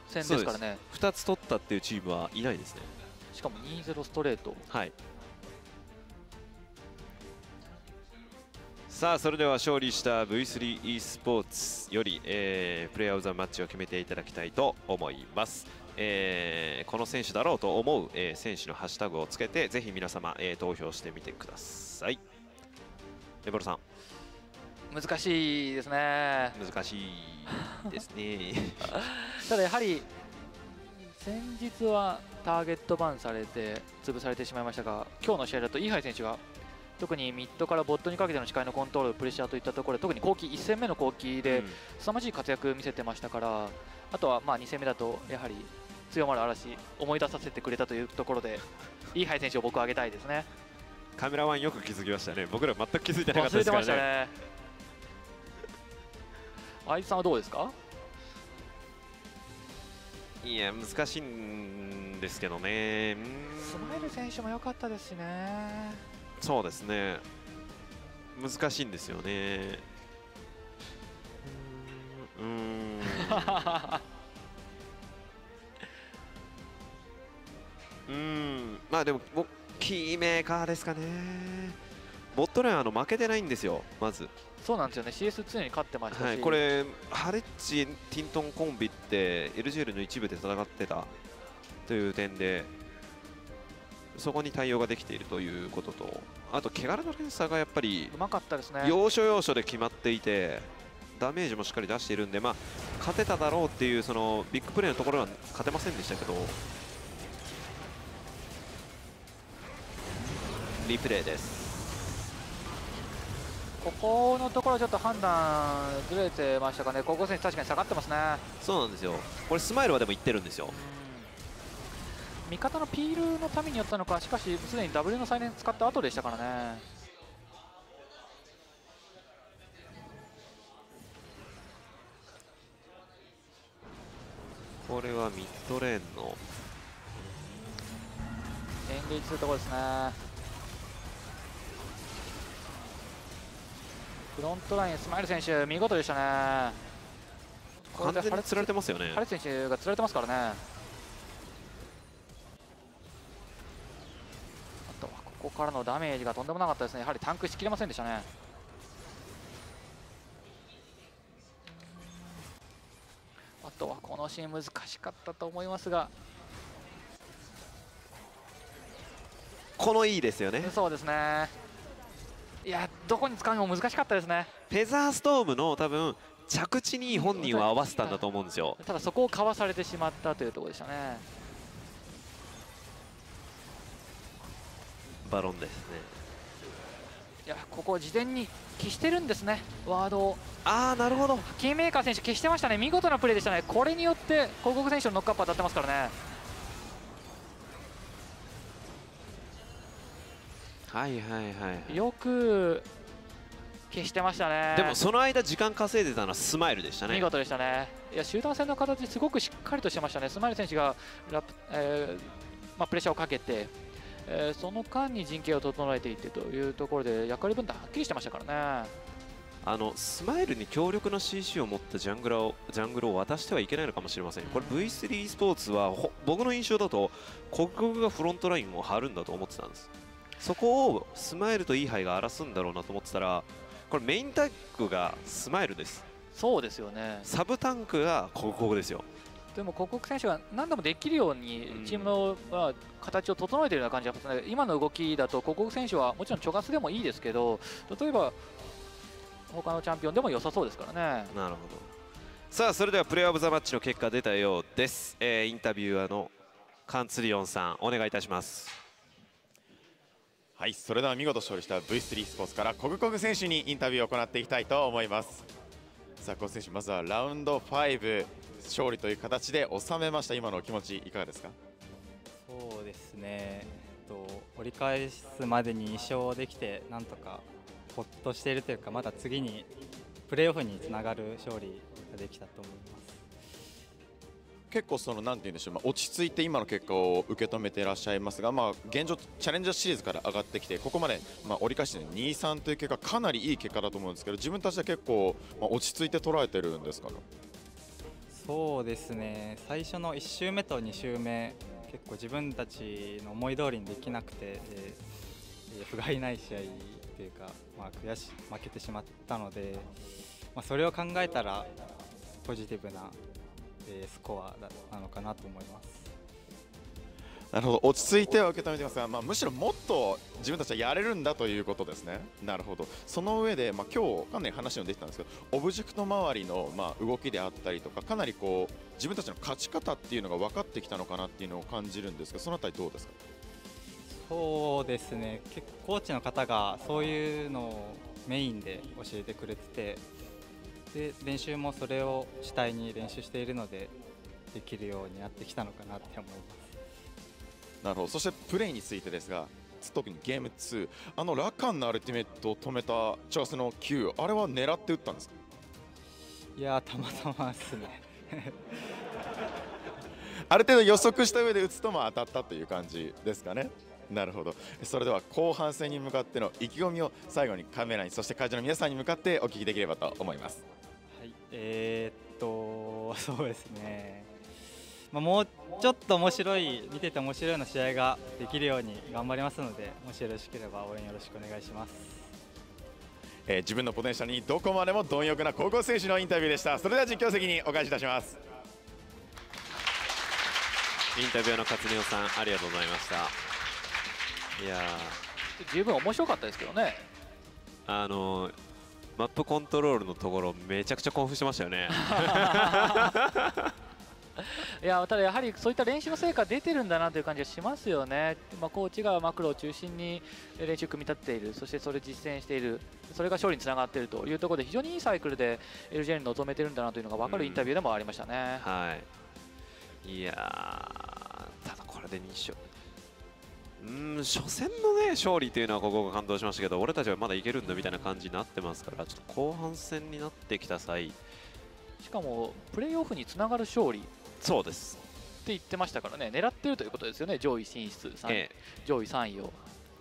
戦ですからね。
2つ取ったっていうチームはいないですね。
しかも2-0ストレート。
はい。さあそれでは勝利した V3e スポーツより、えープレイヤー・オブ・ザ・マッチを決めていただきたいと思います、えーこの選手だろうと思う、えー選手のハッシュタグをつけてぜひ皆様、えー投票してみてください。レボルさん
難しいですね。
難しいですね。
ただやはり先日はターゲットバンされて潰されてしまいましたが今日の試合だとイーハイ選手が特にミッドからボットにかけての視界のコントロールプレッシャーといったところで特に後期1戦目の後期で
うん。
凄まじい活躍見せてましたからあとはまあ2戦目だとやはり強まる嵐思い出させてくれたというところでイーハイ選手を僕は挙げたいですね。
カメラワンよく気づきましたね。僕ら全く気づいてなかったですからね
ましたねあいつさんはどうですか？
いや難しいんですけどね。
スマイル選手も良かったですしね。
そうですね。難しいんですよね。うーん。うーん。うーん。まあでももキーメーカーですかね。ボットラインあの負けてないんですよまず
そうなんですよね。CS 常に勝ってましたし、
はい、これ、ハレッジ、ティントンコンビって LGL の一部で戦ってたという点で、そこに対応ができているということと、あと、毛柄の連鎖がやっぱり
うまかったですね。
要所要所で決まっていて、ダメージもしっかり出しているんで、まあ、勝てただろうっていうそのビッグプレーのところは勝てませんでしたけど、リプレイです。
ここのところちょっと判断ずれてましたかね。高校選手確かに下がってますね。
そうなんですよ、これ、スマイルはでも言ってるんですよ。
味方のピールのためにやったのか。しかしすでに W の再燃使った後でしたからね。
これはミッドレーンの。
エンゲージするところですねフロントラインスマイル選手見事でしたね。
完全に釣られてますよね。
ハレ選手が釣られてますからね。あとはここからのダメージがとんでもなかったですね。やはりタンクしきれませんでしたね。あとはこのシーン難しかったと思いますが。
このいいですよね。
そうですねどこに使うのも難しかったですね。
フェザーストームの多分着地に本人は合わせたんだと思うんですよ。
ただそこをかわされてしまったというところでしたね。
バロンですね。
いやここ事前に消してるんですね。ワードを。
ああなるほど。
キーメーカー選手消してましたね。見事なプレーでしたね。これによって広告選手のノックアップ当たってますからね。
はいはいはい。
よく消してましたね。
でもその間時間稼いでたのはスマイルでしたね。
見事でしたね。いや集団戦の形すごくしっかりとしてましたね。スマイル選手がラップ、えーまあ、プレッシャーをかけて、えーその間に陣形を整えていってというところで役割分担はっきりしてましたからね。
あのスマイルに強力な CC を持ったジャングラーをジャングルを渡してはいけないのかもしれませんこれ V3 スポーツはほ僕の印象だと国国がフロントラインを張るんだと思ってたんです。そこをスマイルとイーハイが荒らすんだろうなと思ってたらこれメインタッグがスマイルです。
そうですよね。
サブタンクが国国ですよ。
でも広告選手が何度もできるようにチームの、まあ、形を整えているような感じがすね今の動きだと広告選手はもちろんチョガスでもいいですけど例えば他のチャンピオンでも良さそうですからね。
なるほど。さあそれではプレーオブザマッチの結果出たようです、えーインタビュアーのカンツリオンさんお願いいたします
はいそれでは見事勝利した V3 スポーツからコグコグ選手にインタビューを行っていきたいと思います。さあコグ選手まずはラウンド5勝利という形で収めました。今のお気持ちいかがですか？
そうですね、えっと、折り返すまでに2勝できて、なんとかほっとしているというか、まだ次にプレーオフにつながる勝利ができたと思います。
結構そのなんて言うんでしょう、まあ、落ち着いて今の結果を受け止めていらっしゃいますが、まあ、現状チャレンジャーシリーズから上がってきてここまで、まあ、折り返して2、3という結果かなりいい結果だと思うんですけど自分たちは結構、まあ、落ち着いて捉えてるんですか？
そうですね、最初の1周目と2周目、結構自分たちの思い通りにできなくて、えーえー不甲斐ない試合というか、まあ、悔し負けてしまったので、まあ、それを考えたらポジティブな、えースコアだなのかなと思います。
なるほど落ち着いては受け止めてますが、まあ、むしろもっと自分たちはやれるんだということですね。なるほどその上で、まあ、今日かなり話にも出てたんですけどオブジェクト周りの、まあ、動きであったりとかかなりこう自分たちの勝ち方っていうのが分かってきたのかなっていうのを感じるんですがそのあたりどうですか？
そうですね結構コーチの方がそういうのをメインで教えてくれててで練習もそれを主体に練習しているのでできるようになってきたのかなって思います。
なるほど。そしてプレーについてですが特にゲーム2あのラカンのアルティメットを止めたチャースの9あれは狙って打ったんですか？
いやーたまたまですね。
ある程度予測した上で打つとまあ当たったという感じですかね。なるほど。それでは後半戦に向かっての意気込みを最後にカメラにそして会場の皆さんに向かってお聞きできればと思います。
はいえー、っと そうですね、まあ、もうちょっと面白い見てて面白いような試合ができるように頑張りますのでもしよろしければ応援よろしくお願いします。
えー自分のポテンシャルにどこまでも貪欲な高校選手のインタビューでした。それでは実況席にお返しいたします。
インタビュアーの勝根さんありがとうございました。いや
十分面白かったですけどね。
ーあのーマップコントロールのところめちゃくちゃ興奮してましたよね。
いやただやはりそういった練習の成果出てるんだなという感じがしますよね、まあ、コーチがマクロを中心に練習組み立てている。そしてそれ実践している。それが勝利につながっているというところで非常にいいサイクルで LJ に臨めてるんだなというのが分かるインタビューでもありましたね。
はい。いやーただこれで2勝うーん初戦のね勝利というのはここが感動しましたけど俺たちはまだいけるんだみたいな感じになってますからちょっと後半戦になってきた際。
しかもプレーオフにつながる勝利って
そうです、
言ってましたからね狙ってるということですよね上位進出3位、
え
上位3位を、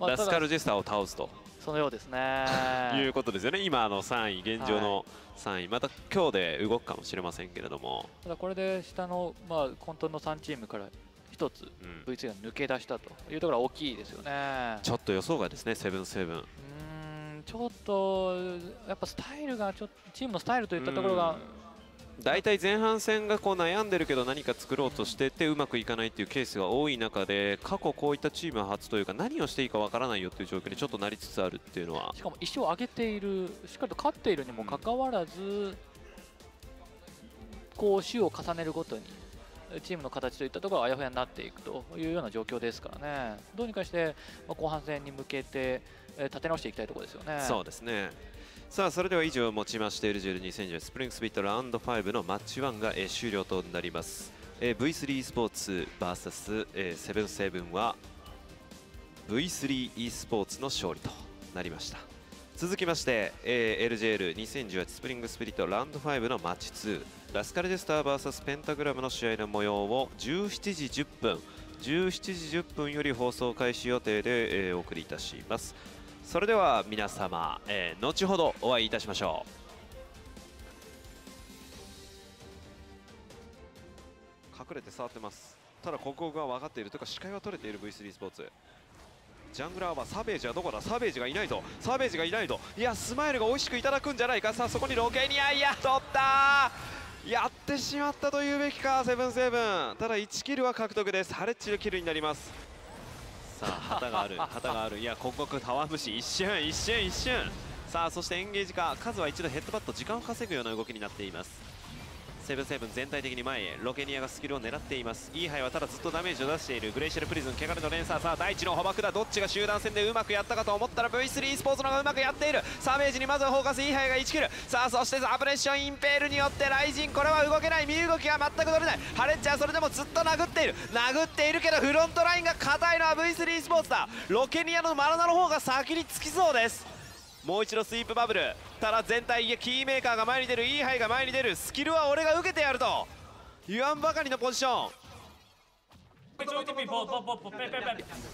えラスカルジェスターを倒すと。
そのようですね。
いうことですよね、今の3位、現状の3位、また今日で動くかもしれませんけれども、
ただこれで下の、まあ、混沌の3チームから1つ
うん、
V2 が抜け出したというところは大きいですよね。
ちょっと予想外ですね、セブンセブン。
ちょっとやっぱスタイルがちょっとチームのスタイルといったところが。
大体前半戦がこう悩んでるけど何か作ろうとしててうまくいかないっていうケースが多い中で過去こういったチーム初というか何をしていいかわからないよっていう状況にちょっとなりつつあるっていうのは。
しかも石を上げているしっかりと勝っているにもかかわらずこう週を重ねるごとにチームの形といったところがあやふやになっていくというような状況ですからね。どうにかして後半戦に向けて立て直していきたいところですよね。
そうですね。さあそれでは以上をもちまして LGL2010 スプリングスピットラウンド5のマッチ1が、終了となります、え V3 スポーツ VS、えー、セブンセブンは V3e スポーツの勝利となりました。続きまして、え LGL2018 スプリングスピリットラウンド5のマッチ2ラスカルデスター VS ペンタグラムの試合の模様を17時10分17時10分より放送開始予定で、えーお送りいたします。それでは皆様、えー後ほどお会いいたしましょう。隠れて触ってます。ただここが分かっているというか視界は取れている V3 スポーツ。ジャングラーはサベージはどこだ？サベージがいないとサベージがいないといやスマイルが美味しくいただくんじゃないか。さあそこにロケニアいや取ったやってしまったというべきかセブンセブン。ただ1キルは獲得です。ハレッチのキルになります。さあ旗がある。旗がある。いや刻々タワー虫一瞬一瞬一瞬。さあそしてエンゲージか数は一度ヘッドバット時間を稼ぐような動きになっていますセブンセブン全体的に前へ。ロケニアがスキルを狙っています。イーハイはただずっとダメージを出している。グレイシェルプリズン汚れの連鎖さあ第一の捕獲だ。どっちが集団戦でうまくやったかと思ったら V3 スポーツの方がうまくやっている。サメージにまずはフォーカス。イーハイが1キル。さあそしてアプレッションインペールによってライジンこれは動けない。身動きが全く取れない。ハレッチはそれでもずっと殴っている。殴っているけどフロントラインが硬いのは V3 スポーツだ。ロケニアのマラナの方が先につきそうです。もう一度スイープバブル。ただ全体いやキーメーカーが前に出る。イーハイが前に出る。スキルは俺が受けてやると。言わんばかりのポジション。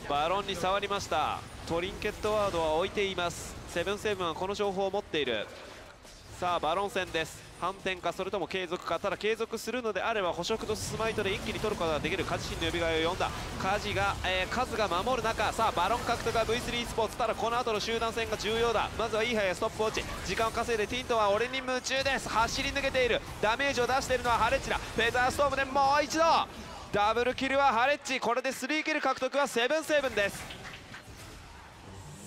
バロンに触りました。トリンケットワードは置いています。セブンセブンはこの情報を持っている。さあバロン戦です。反転かそれとも継続かただ継続するのであれば捕食とスマイトで一気に取ることができるカジシンの呼び声を呼んだ。カジが、えー、カズが守る中さあバロン獲得は V3 スポーツ。ただこの後の集団戦が重要だ。まずはイーハイやストップウォッチ。時間を稼いでティントは俺に夢中です。走り抜けている。ダメージを出しているのはハレッチだ。フェザーストームでもう一度。ダブルキルはハレッチこれで3キル獲得はセブンセブンです。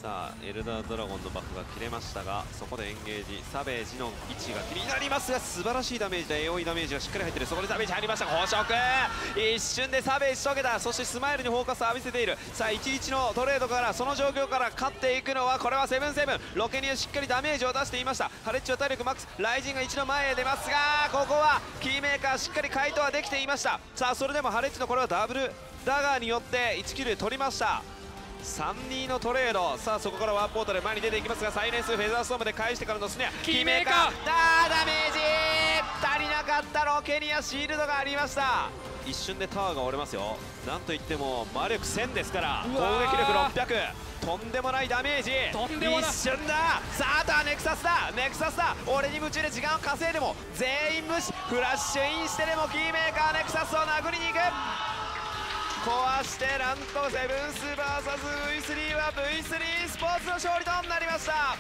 さあエルダードラゴンのバフが切れましたがそこでエンゲージサベージの位置が気になりますが素晴らしいダメージで AOE ダメージがしっかり入っている。そこでダメージ入りました捕食一瞬でサベージ解けた。そしてスマイルにフォーカスを浴びせている。さあ11のトレードからその状況から勝っていくのはこれはセブンセブン。ロケニアしっかりダメージを出していました。ハレッチは体力マックス。ライジンが一度前へ出ますがここはキーメーカーしっかり回答はできていました。さあそれでもハレッチのこれはダブルダガーによって1キル取りました。3-2のトレード。さあそこからワープポートで前に出ていきますがサイレンスフェザーストームで返してからのスネア。
キーメーカー
あーダメージ。足りなかったロケニアシールドがありました。一瞬でタワーが折れますよ。なんといっても魔力1000ですから攻撃力600とんでもないダメージ。
とんでもな。い
一瞬だ。さああとはネクサスだ。ネクサスだ。俺に夢中で時間を稼いでも全員無視。フラッシュインしてでもキーメーカーネクサスを殴りに行く壊してなんとセブンス VSV3 は V3 スポーツの勝利となりました。